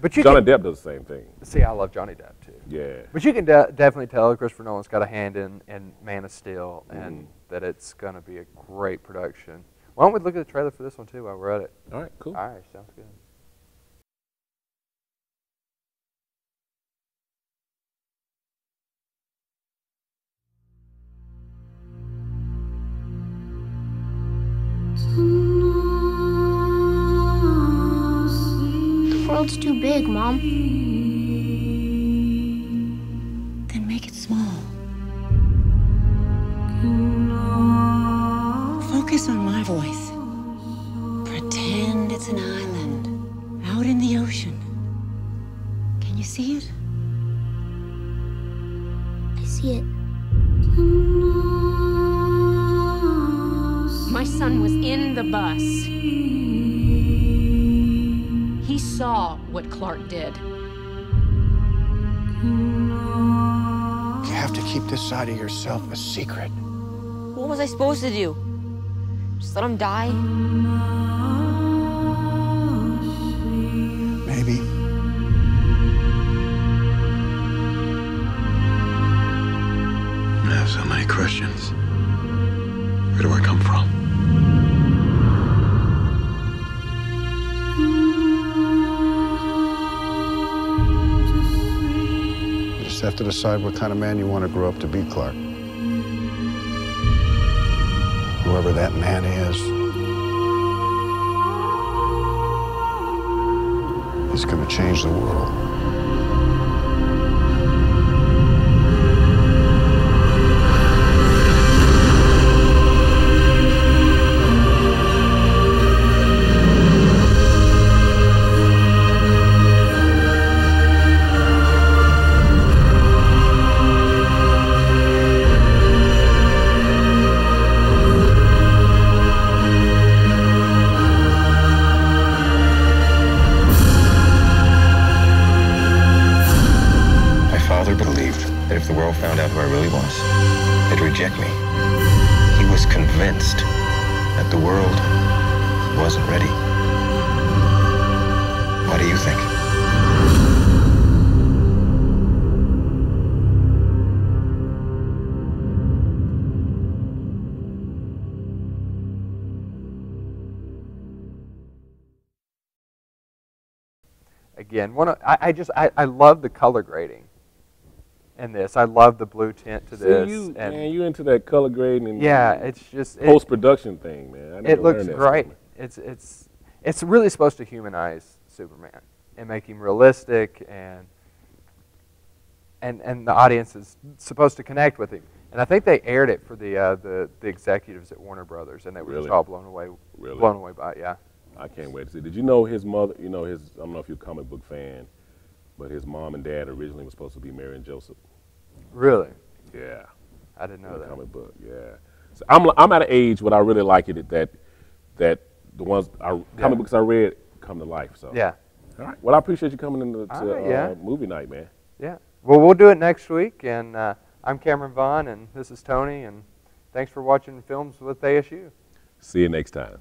But you Johnny can- Depp does the same thing. See, I love Johnny Depp too. Yeah. But you can de- definitely tell Christopher Nolan's got a hand in, in Man of Steel and Mhm. that it's going to be a great production. Why don't we look at the trailer for this one too while we're at it? All right, cool. All right, sounds good. World's too big, Mom. Clark did. You have to keep this side of yourself a secret. What was I supposed to do? Just let him die? Maybe. I have so many questions. To decide what kind of man you want to grow up to be, Clark. Whoever that man is, he's going to change the world. Again, one of, I, I just I, I love the color grading in this. I love the blue tint to See, this. you, and man, you into that color grading and Yeah, it's just post production thing, man. It looks great. It's it's it's really supposed to humanize Superman and make him realistic and and and the audience is supposed to connect with him. And I think they aired it for the uh, the the executives at Warner Brothers, and they were Really? just all blown away Really? blown away by it. Yeah. I can't wait to see. Did you know his mother? You know his. I don't know if you're a comic book fan, but his mom and dad originally was supposed to be Mary and Joseph. Really? Yeah. I didn't know that. Comic book. Yeah. So I'm I'm at an age when I really like it that that the ones I, comic Yeah. books I read come to life. So Yeah. All right. Well, I appreciate you coming into to, All right, uh, yeah. movie night, man. Yeah. Well, we'll do it next week, and uh, I'm Cameron Vaughn, and this is Tony, and thanks for watching Films with ASU. See you next time.